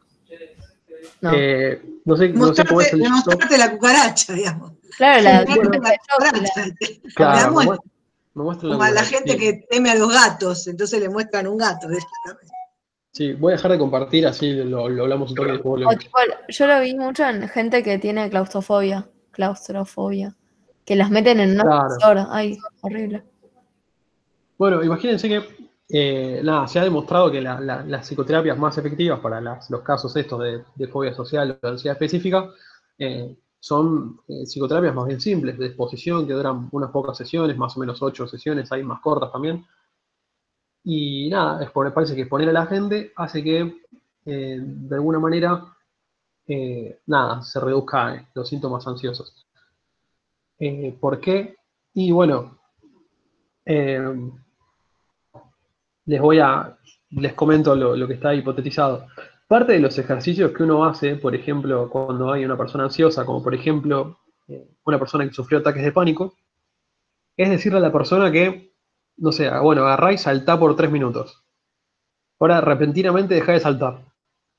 No. Eh, no sé, no sé cómo es Mostrarte, mostrarte la cucaracha, digamos. claro, la, Mostrarte la cucaracha. Claro, me muestra- me como a la gente sí. que teme a los gatos, entonces le muestran un gato. Sí, voy a dejar de compartir, así lo, lo hablamos un toque tipo, yo lo vi mucho en gente que tiene claustrofobia. Claustrofobia. Que las meten en un Claro. ascensor. Ay, horrible. Bueno, imagínense que, eh, nada, se ha demostrado que la- la- las psicoterapias más efectivas para los casos estos de, fobia social o ansiedad específica eh, son eh, psicoterapias más bien simples, de exposición, que duran unas pocas sesiones, más o menos ocho sesiones, hay más cortas también. Y nada, es por, parece que exponer a la gente hace que, de alguna manera, nada, se reduzcan los síntomas ansiosos. ¿Por qué? Y bueno, les voy a, les comento lo, que está hipotetizado. Parte de los ejercicios que uno hace, por ejemplo, cuando hay una persona ansiosa, como por ejemplo eh, una persona que sufrió ataques de pánico, es decirle a la persona que, no sé, bueno, agarrá y saltá por tres minutos. Ahora, repentinamente deja de saltar.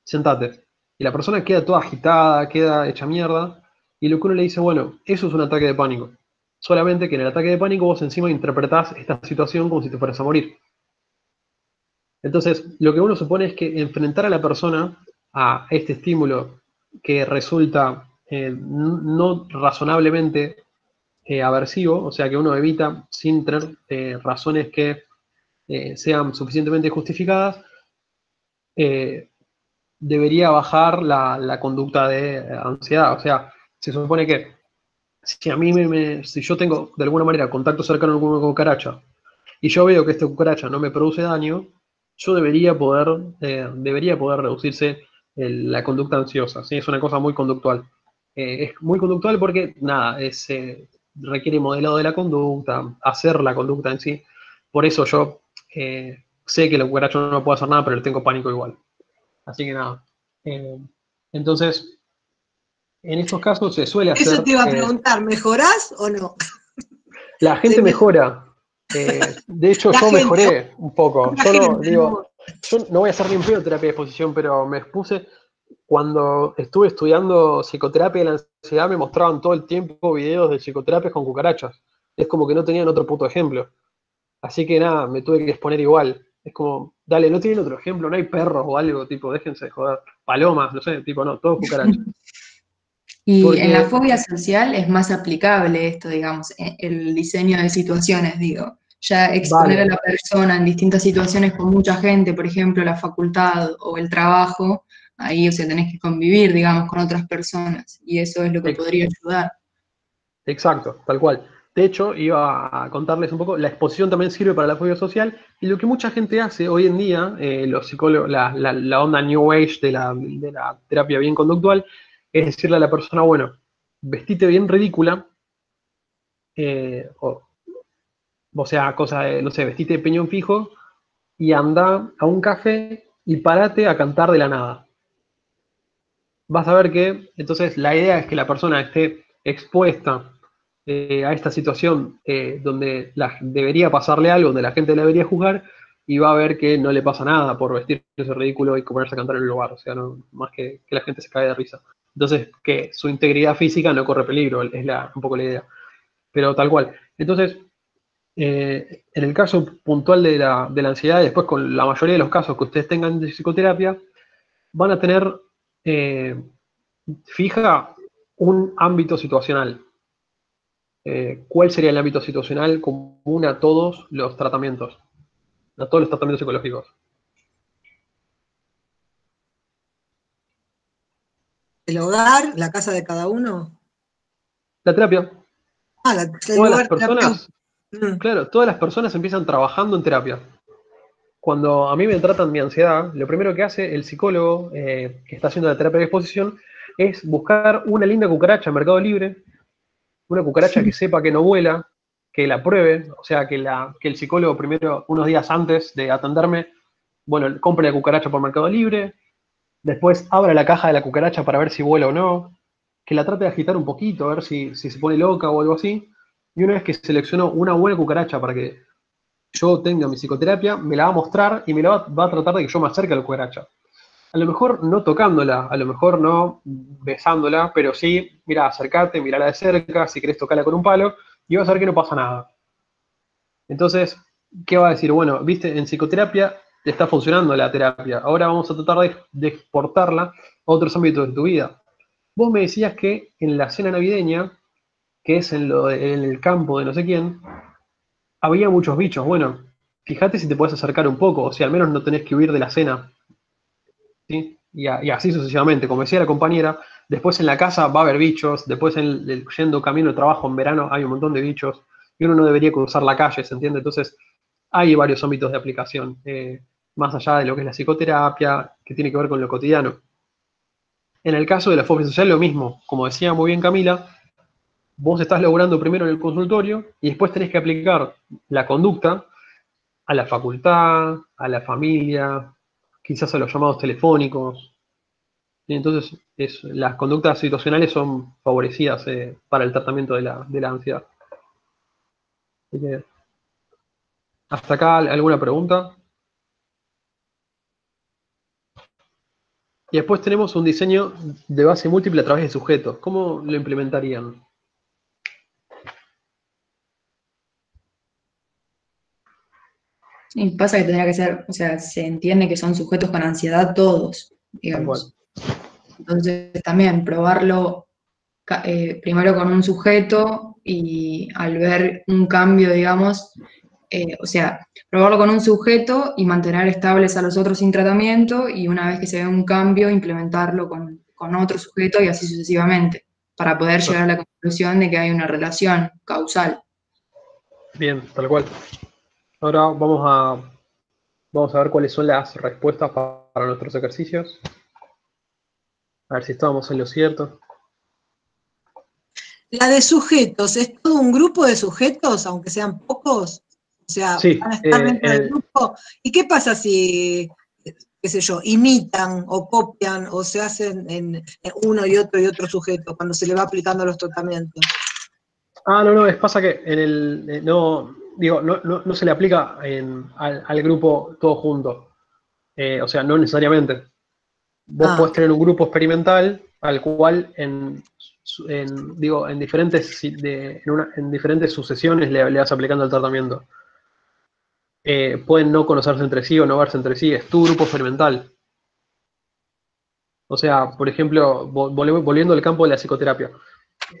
Sentate. Y la persona queda toda agitada, queda hecha mierda. Y lo que uno le dice, bueno, eso es un ataque de pánico. Solamente que en el ataque de pánico vos encima interpretás esta situación como si te fueras a morir. Entonces, lo que uno supone es que enfrentar a la persona a este estímulo que resulta eh, no razonablemente eh, aversivo, o sea que uno evita sin tener eh, razones que sean suficientemente justificadas, debería bajar la, conducta de ansiedad. O sea, se supone que si a mí me, me- si yo tengo de alguna manera contacto cercano con una cucaracha y yo veo que esta cucaracha no me produce daño, yo debería poder, eh, debería poder reducirse el- la conducta ansiosa. ¿sí? Es una cosa muy conductual. Eh, es muy conductual porque, nada, es, eh, requiere modelado de la conducta, hacer la conducta en sí. Por eso yo eh, sé que la cucaracha no puede hacer nada, pero le tengo pánico igual. Así que nada. Eh, entonces, en estos casos se suele hacer. Eso te iba a eh, preguntar, ¿mejorás o no? la gente mejora. Eh, de hecho, yo gente, mejoré un poco. Yo no, digo, yo no voy a hacer ni un pedo terapia de exposición, pero me expuse. Cuando estuve estudiando psicoterapia de la ansiedad, me mostraban todo el tiempo videos de psicoterapias con cucarachas. Es como que no tenían otro puto ejemplo. Así que nada, me tuve que exponer igual. Es como, dale, no tienen otro ejemplo, no hay perros o algo, tipo, déjense de joder. Palomas, no sé, tipo, no, todo cucarachas. Y Porque- en la fobia social es más aplicable esto, digamos, e- el diseño de situaciones, digo. Ya exponer Vale. a la persona en distintas situaciones con mucha gente, por ejemplo, la facultad o el trabajo, ahí, o sea, tenés que convivir, digamos, con otras personas. Y eso es lo que podría ayudar. Exacto, tal cual. De hecho, iba a contarles un poco, la exposición también sirve para la fobia social y lo que mucha gente hace hoy en día, eh, los psicólogos, la, la- la onda New Age de la, de la terapia bien conductual, es decirle a la persona, bueno, vestite bien ridícula, eh, o, o sea, cosa de, no sé, vestite de peñón fijo y anda a un café y parate a cantar de la nada. Vas a ver que, entonces, la idea es que la persona esté expuesta eh, a esta situación eh, donde la- debería pasarle algo, donde la gente la debería juzgar, y va a ver que no le pasa nada por vestirse ridículo y ponerse a cantar en el lugar, o sea, no, más que, que la gente se cae de risa. Entonces, que su integridad física no corre peligro, es la, un poco la idea. Pero tal cual. Entonces, eh, en el caso puntual de la, de la ansiedad, después con la mayoría de los casos que ustedes tengan de psicoterapia, van a tener eh, fija un ámbito situacional. Eh, ¿Cuál sería el ámbito situacional común a todos los tratamientos? A todos los tratamientos psicológicos. ¿El hogar, la casa de cada uno? La terapia. Ah, la, el Todas las personas. Mm. claro, todas las personas empiezan trabajando en terapia. Cuando a mí me tratan mi ansiedad, lo primero que hace el psicólogo eh, que está haciendo la terapia de exposición es buscar una linda cucaracha en Mercado Libre, una cucaracha que sepa que no vuela, que la pruebe, o sea, que, la, que el psicólogo primero, unos días antes de atenderme, bueno, compre la cucaracha por Mercado Libre, después abra la caja de la cucaracha para ver si vuela o no, que la trate de agitar un poquito, a ver si, si se pone loca o algo así, y una vez que seleccionó una buena cucaracha para que yo tenga mi psicoterapia, me la va a mostrar y me la va, va a tratar de que yo me acerque a la cucaracha. A lo mejor no tocándola, a lo mejor no besándola, pero sí, mira, acércate, mirala de cerca, si querés tocarla con un palo, y vas a ver que no pasa nada. Entonces, ¿qué va a decir? Bueno, viste, en psicoterapia está funcionando la terapia, ahora vamos a tratar de, exportarla a otros ámbitos de tu vida. Vos me decías que en la cena navideña, que es en, lo en el campo de no sé quién, había muchos bichos. Bueno, fíjate si te puedes acercar un poco, o si al menos no tenés que huir de la cena. ¿Sí? Y así sucesivamente. Como decía la compañera, después en la casa va a haber bichos, después en el- yendo camino de trabajo en verano hay un montón de bichos, y uno no debería cruzar la calle, ¿se entiende? Entonces, hay varios ámbitos de aplicación, eh, más allá de lo que es la psicoterapia, que tiene que ver con lo cotidiano. En el caso de la fobia social, lo mismo. Como decía muy bien Camila, vos estás logrando primero en el consultorio y después tenés que aplicar la conducta a la facultad, a la familia, quizás a los llamados telefónicos. Y entonces, es- las conductas situacionales son favorecidas eh, para el tratamiento de la, de la ansiedad. ¿Hasta acá alguna pregunta? Y después tenemos un diseño de base múltiple a través de sujetos. ¿Cómo lo implementarían? Y pasa que tendría que ser, o sea, se entiende que son sujetos con ansiedad todos, digamos. Entonces, también probarlo eh, primero con un sujeto y al ver un cambio, digamos, eh, o sea, probarlo con un sujeto y mantener estables a los otros sin tratamiento y una vez que se ve un cambio, implementarlo con, con otro sujeto y así sucesivamente, para poder llegar a la conclusión de que hay una relación causal. Bien, tal cual. Ahora vamos a, vamos a ver cuáles son las respuestas pa- para nuestros ejercicios. A ver si estábamos en lo cierto. La de sujetos, ¿es todo un grupo de sujetos, aunque sean pocos? O sea, Sí, van a estar eh, dentro del el- grupo. ¿Y qué pasa si, qué sé yo, imitan o copian o se hacen en, uno y otro y otro sujeto cuando se le va aplicando los tratamientos? Ah, no, no, es pasa que en el, eh, no, digo, no, no, no se le aplica en- al, al grupo todo junto. Eh, o sea, no necesariamente. Vos Ah. podés tener un grupo experimental al cual en, digo, en diferentes, de- en, una- en diferentes sucesiones le, le vas aplicando el tratamiento. Eh, pueden no conocerse entre sí o no verse entre sí, es tu grupo experimental. O sea, por ejemplo, volviendo al campo de la psicoterapia,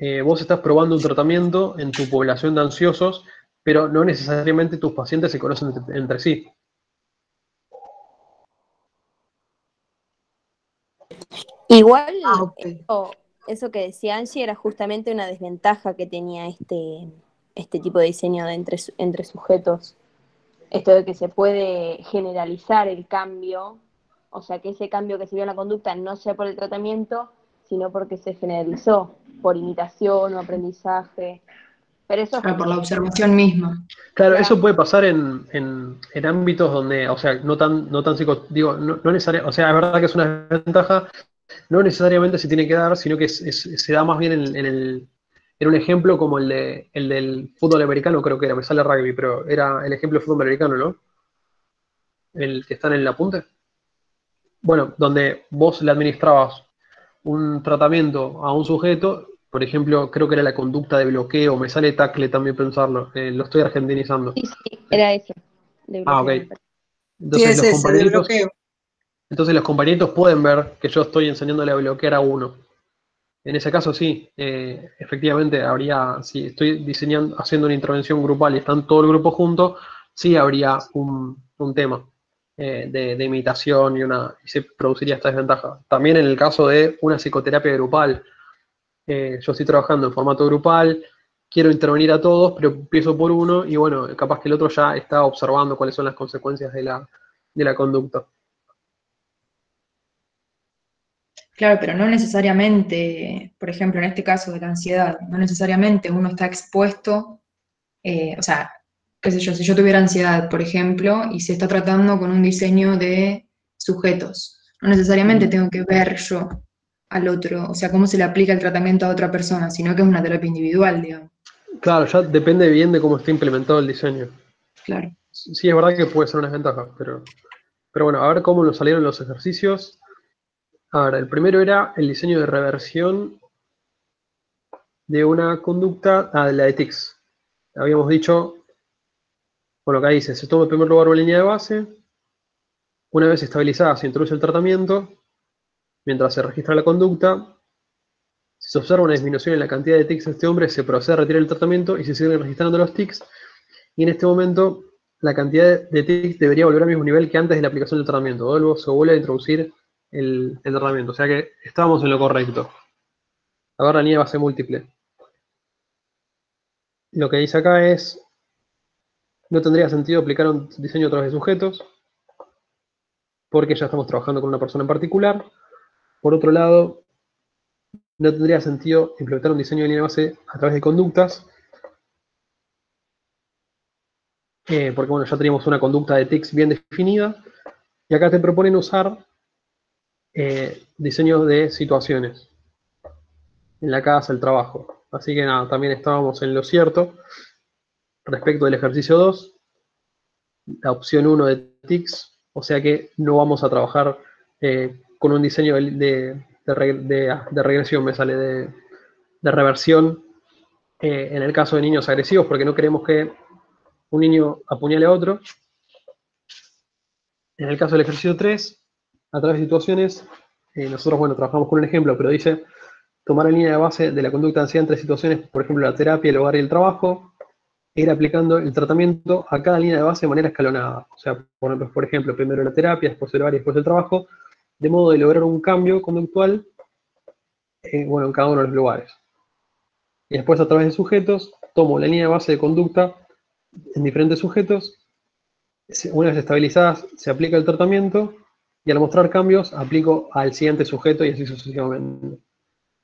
eh, vos estás probando un tratamiento en tu población de ansiosos, pero no necesariamente tus pacientes se conocen entre, entre sí. Igual, Ah, eso, eso que decía Angie era justamente una desventaja que tenía este, este tipo de diseño de entre sujetos. Esto de que se puede generalizar el cambio, o sea, que ese cambio que se vio en la conducta no sea por el tratamiento, sino porque se generalizó por imitación o aprendizaje. Pero eso es Claro, por la observación misma. Claro, Claro. eso puede pasar en, en- en ámbitos donde, o sea, no tan, no tan psico, digo, no, no necesariamente, o sea, es verdad que es una desventaja, no necesariamente se tiene que dar, sino que es- es- se da más bien en, en el, en un ejemplo como el, de, el del fútbol americano, creo que era, me sale rugby, pero era el ejemplo de fútbol americano, ¿no? El que está en el apunte. Bueno, donde vos le administrabas un tratamiento a un sujeto, por ejemplo, creo que era la conducta de bloqueo, me sale tacle también pensarlo, eh, lo estoy argentinizando. Sí, sí, era ese. de Ah, ok. parece. Sí, Entonces es los ese, de bloqueo. entonces los compañeritos pueden ver que yo estoy enseñándole a bloquear a uno. En ese caso sí, eh, efectivamente habría, si estoy diseñando, haciendo una intervención grupal y están todo el grupo junto, sí habría un, un tema eh, de, de imitación y, una, y se produciría esta desventaja. También en el caso de una psicoterapia grupal, eh, yo estoy trabajando en formato grupal, quiero intervenir a todos, pero empiezo por uno y bueno, capaz que el otro ya está observando cuáles son las consecuencias de la, de la conducta. Claro, pero no necesariamente, por ejemplo, en este caso de la ansiedad, no necesariamente uno está expuesto, eh, o sea, qué sé yo, si yo tuviera ansiedad, por ejemplo, y se está tratando con un diseño de sujetos, no necesariamente tengo que ver yo al otro, o sea, cómo se le aplica el tratamiento a otra persona, sino que es una terapia individual, digamos. Claro, ya depende bien de cómo esté implementado el diseño. Claro. Sí, es verdad que puede ser una desventaja, pero, pero bueno, a ver cómo nos salieron los ejercicios. A ver, el primero era el diseño de reversión de una conducta, ah, de la de TICS. Habíamos dicho, bueno, acá dice, se toma en primer lugar una línea de base, una vez estabilizada se introduce el tratamiento, mientras se registra la conducta, Si se observa una disminución en la cantidad de tics de este hombre, se procede a retirar el tratamiento y se siguen registrando los tics. Y en este momento, la cantidad de tics debería volver al mismo nivel que antes de la aplicación del tratamiento. Luego se vuelve a introducir el, el tratamiento. O sea que estábamos en lo correcto. A ver la línea de base múltiple. Lo que dice acá es, no tendría sentido aplicar un diseño a través de sujetos, porque ya estamos trabajando con una persona en particular. Por otro lado, no tendría sentido implementar un diseño de línea base a través de conductas, eh, porque bueno, ya teníamos una conducta de tics bien definida, y acá te proponen usar eh, diseños de situaciones, en la casa, el trabajo. Así que nada, también estábamos en lo cierto. Respecto del ejercicio 2, la opción 1 de tics, o sea que no vamos a trabajar eh, con un diseño de, de, de regresión, me sale de, reversión eh, en el caso de niños agresivos, porque no queremos que un niño apuñale a otro. En el caso del ejercicio 3, a través de situaciones, eh, nosotros, bueno, trabajamos con un ejemplo, pero dice tomar la línea de base de la conducta de ansiedad en tres situaciones, por ejemplo, la terapia, el hogar y el trabajo, ir aplicando el tratamiento a cada línea de base de manera escalonada. O sea, por, por ejemplo, primero la terapia, después el hogar y después el trabajo, de modo de lograr un cambio conductual, eh, bueno, en cada uno de los lugares. Y después a través de sujetos, tomo la línea de base de conducta en diferentes sujetos, una vez estabilizadas se aplica el tratamiento, y al mostrar cambios aplico al siguiente sujeto y así sucesivamente.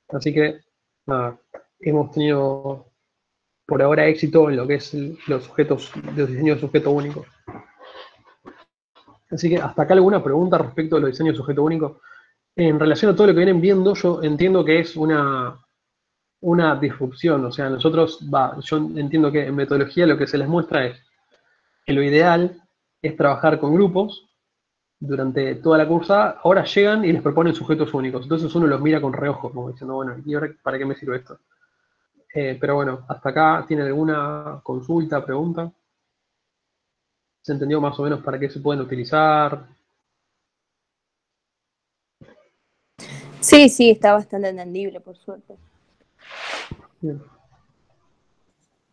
Así que, nada, hemos tenido por ahora éxito en lo que es los sujetos, los diseños de sujeto único. Así que hasta acá alguna pregunta respecto a los diseños de sujeto único. En relación a todo lo que vienen viendo, yo entiendo que es una, una disrupción. O sea, nosotros, va, yo entiendo que en metodología lo que se les muestra es que lo ideal es trabajar con grupos durante toda la cursa, ahora llegan y les proponen sujetos únicos. Entonces uno los mira con reojo, como diciendo, bueno, ¿y ahora para qué me sirve esto? Eh, pero bueno, hasta acá, ¿tiene alguna consulta, pregunta? ¿Se entendió más o menos para qué se pueden utilizar? Sí, sí, está bastante entendible, por suerte. Bien.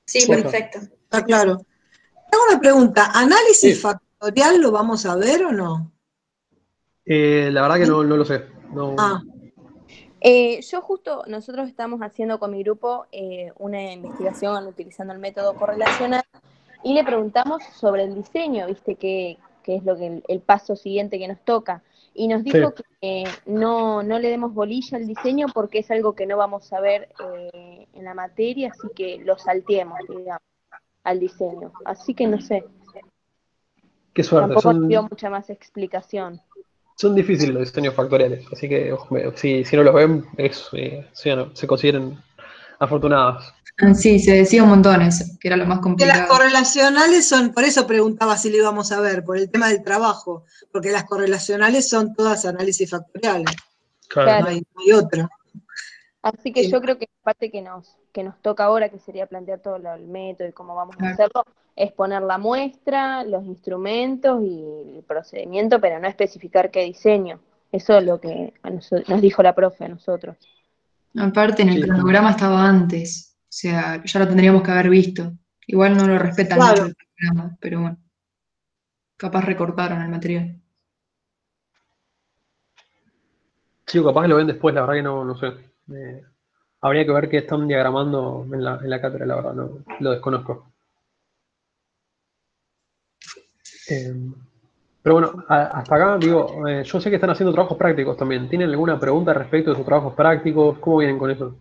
Sí, perfecto. Está claro. Tengo una pregunta. ¿Análisis factorial lo vamos a ver o no? Eh, la verdad que no, no lo sé. No, Ah, Eh, yo justo, nosotros estamos haciendo con mi grupo eh, una investigación utilizando el método correlacional y le preguntamos sobre el diseño, viste, que, que es lo que el, el paso siguiente que nos toca. Y nos dijo Sí. que eh, no, no le demos bolilla al diseño porque es algo que no vamos a ver eh, en la materia, así que lo salteemos, digamos, al diseño. Así que no sé, qué suerte. tampoco Son, dio mucha más explicación. Son difíciles los diseños factoriales. Así que si, si no los ven, es, eh, no, se consideren afortunados. Ah, Sí, se decía un montón eso, que era lo más que las complicado. correlacionales son, por eso preguntaba si lo íbamos a ver, por el tema del trabajo, porque las correlacionales son todas análisis factoriales, Claro. no hay, no hay otra. Así que Sí. yo creo que la parte que nos, que nos toca ahora, que sería plantear todo lo- el método y cómo vamos a Claro. hacerlo, es poner la muestra, los instrumentos y el procedimiento, pero no especificar qué diseño. Eso es lo que a nos dijo la profe a nosotros. Aparte, en el Sí. cronograma estaba antes, o sea, ya lo tendríamos que haber visto. Igual no lo respetan Claro. mucho el cronograma, pero bueno, capaz recortaron el material. Sí, o capaz que lo ven después, la verdad que no, no sé. Eh, habría que ver qué están diagramando en la, en la cátedra, la verdad, no, lo desconozco. Eh, pero bueno, hasta acá, digo, eh, yo sé que están haciendo trabajos prácticos también. ¿Tienen alguna pregunta respecto de sus trabajos prácticos? ¿Cómo vienen con eso?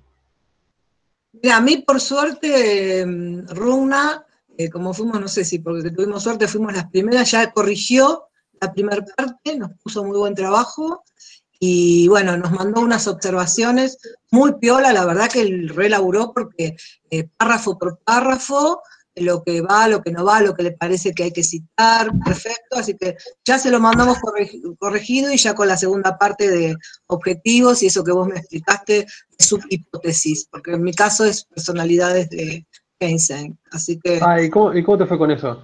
Mira, a mí por suerte, eh, Runa, eh, como fuimos, no sé si porque tuvimos suerte, fuimos las primeras, ya corrigió la primera parte, nos puso muy buen trabajo y bueno, nos mandó unas observaciones muy piola, la verdad que él relaburó porque eh, párrafo por párrafo, lo que va, lo que no va, lo que le parece que hay que citar, perfecto, así que ya se lo mandamos corregi- corregido y ya con la segunda parte de objetivos y eso que vos me explicaste de subhipótesis, porque en mi caso es personalidades de Einstein, así que Ah, ¿y cómo, y cómo te fue con eso?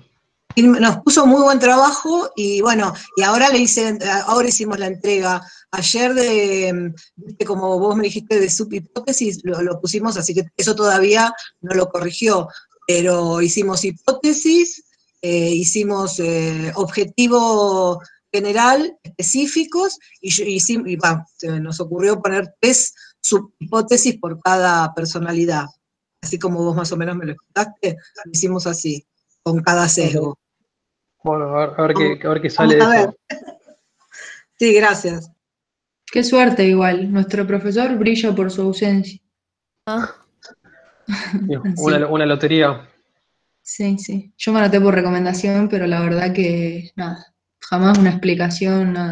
nos puso muy buen trabajo y bueno, y ahora le hice, ahora hicimos la entrega ayer de, como vos me dijiste, de subhipótesis, lo, lo pusimos, así que eso todavía no lo corrigió, pero hicimos hipótesis, eh, hicimos eh, objetivo general, específicos, y, yo- y, se nos ocurrió poner tres subhipótesis por cada personalidad. Así como vos más o menos me lo explicaste, lo hicimos así, con cada sesgo. Bueno, a ver, a ver qué, a ver qué sale de Vamos a eso. Sí, gracias. Qué suerte igual, nuestro profesor brilla por su ausencia. Ah, una lotería. Sí, sí. Yo me anoté por recomendación, pero la verdad que nada, jamás una explicación, nada.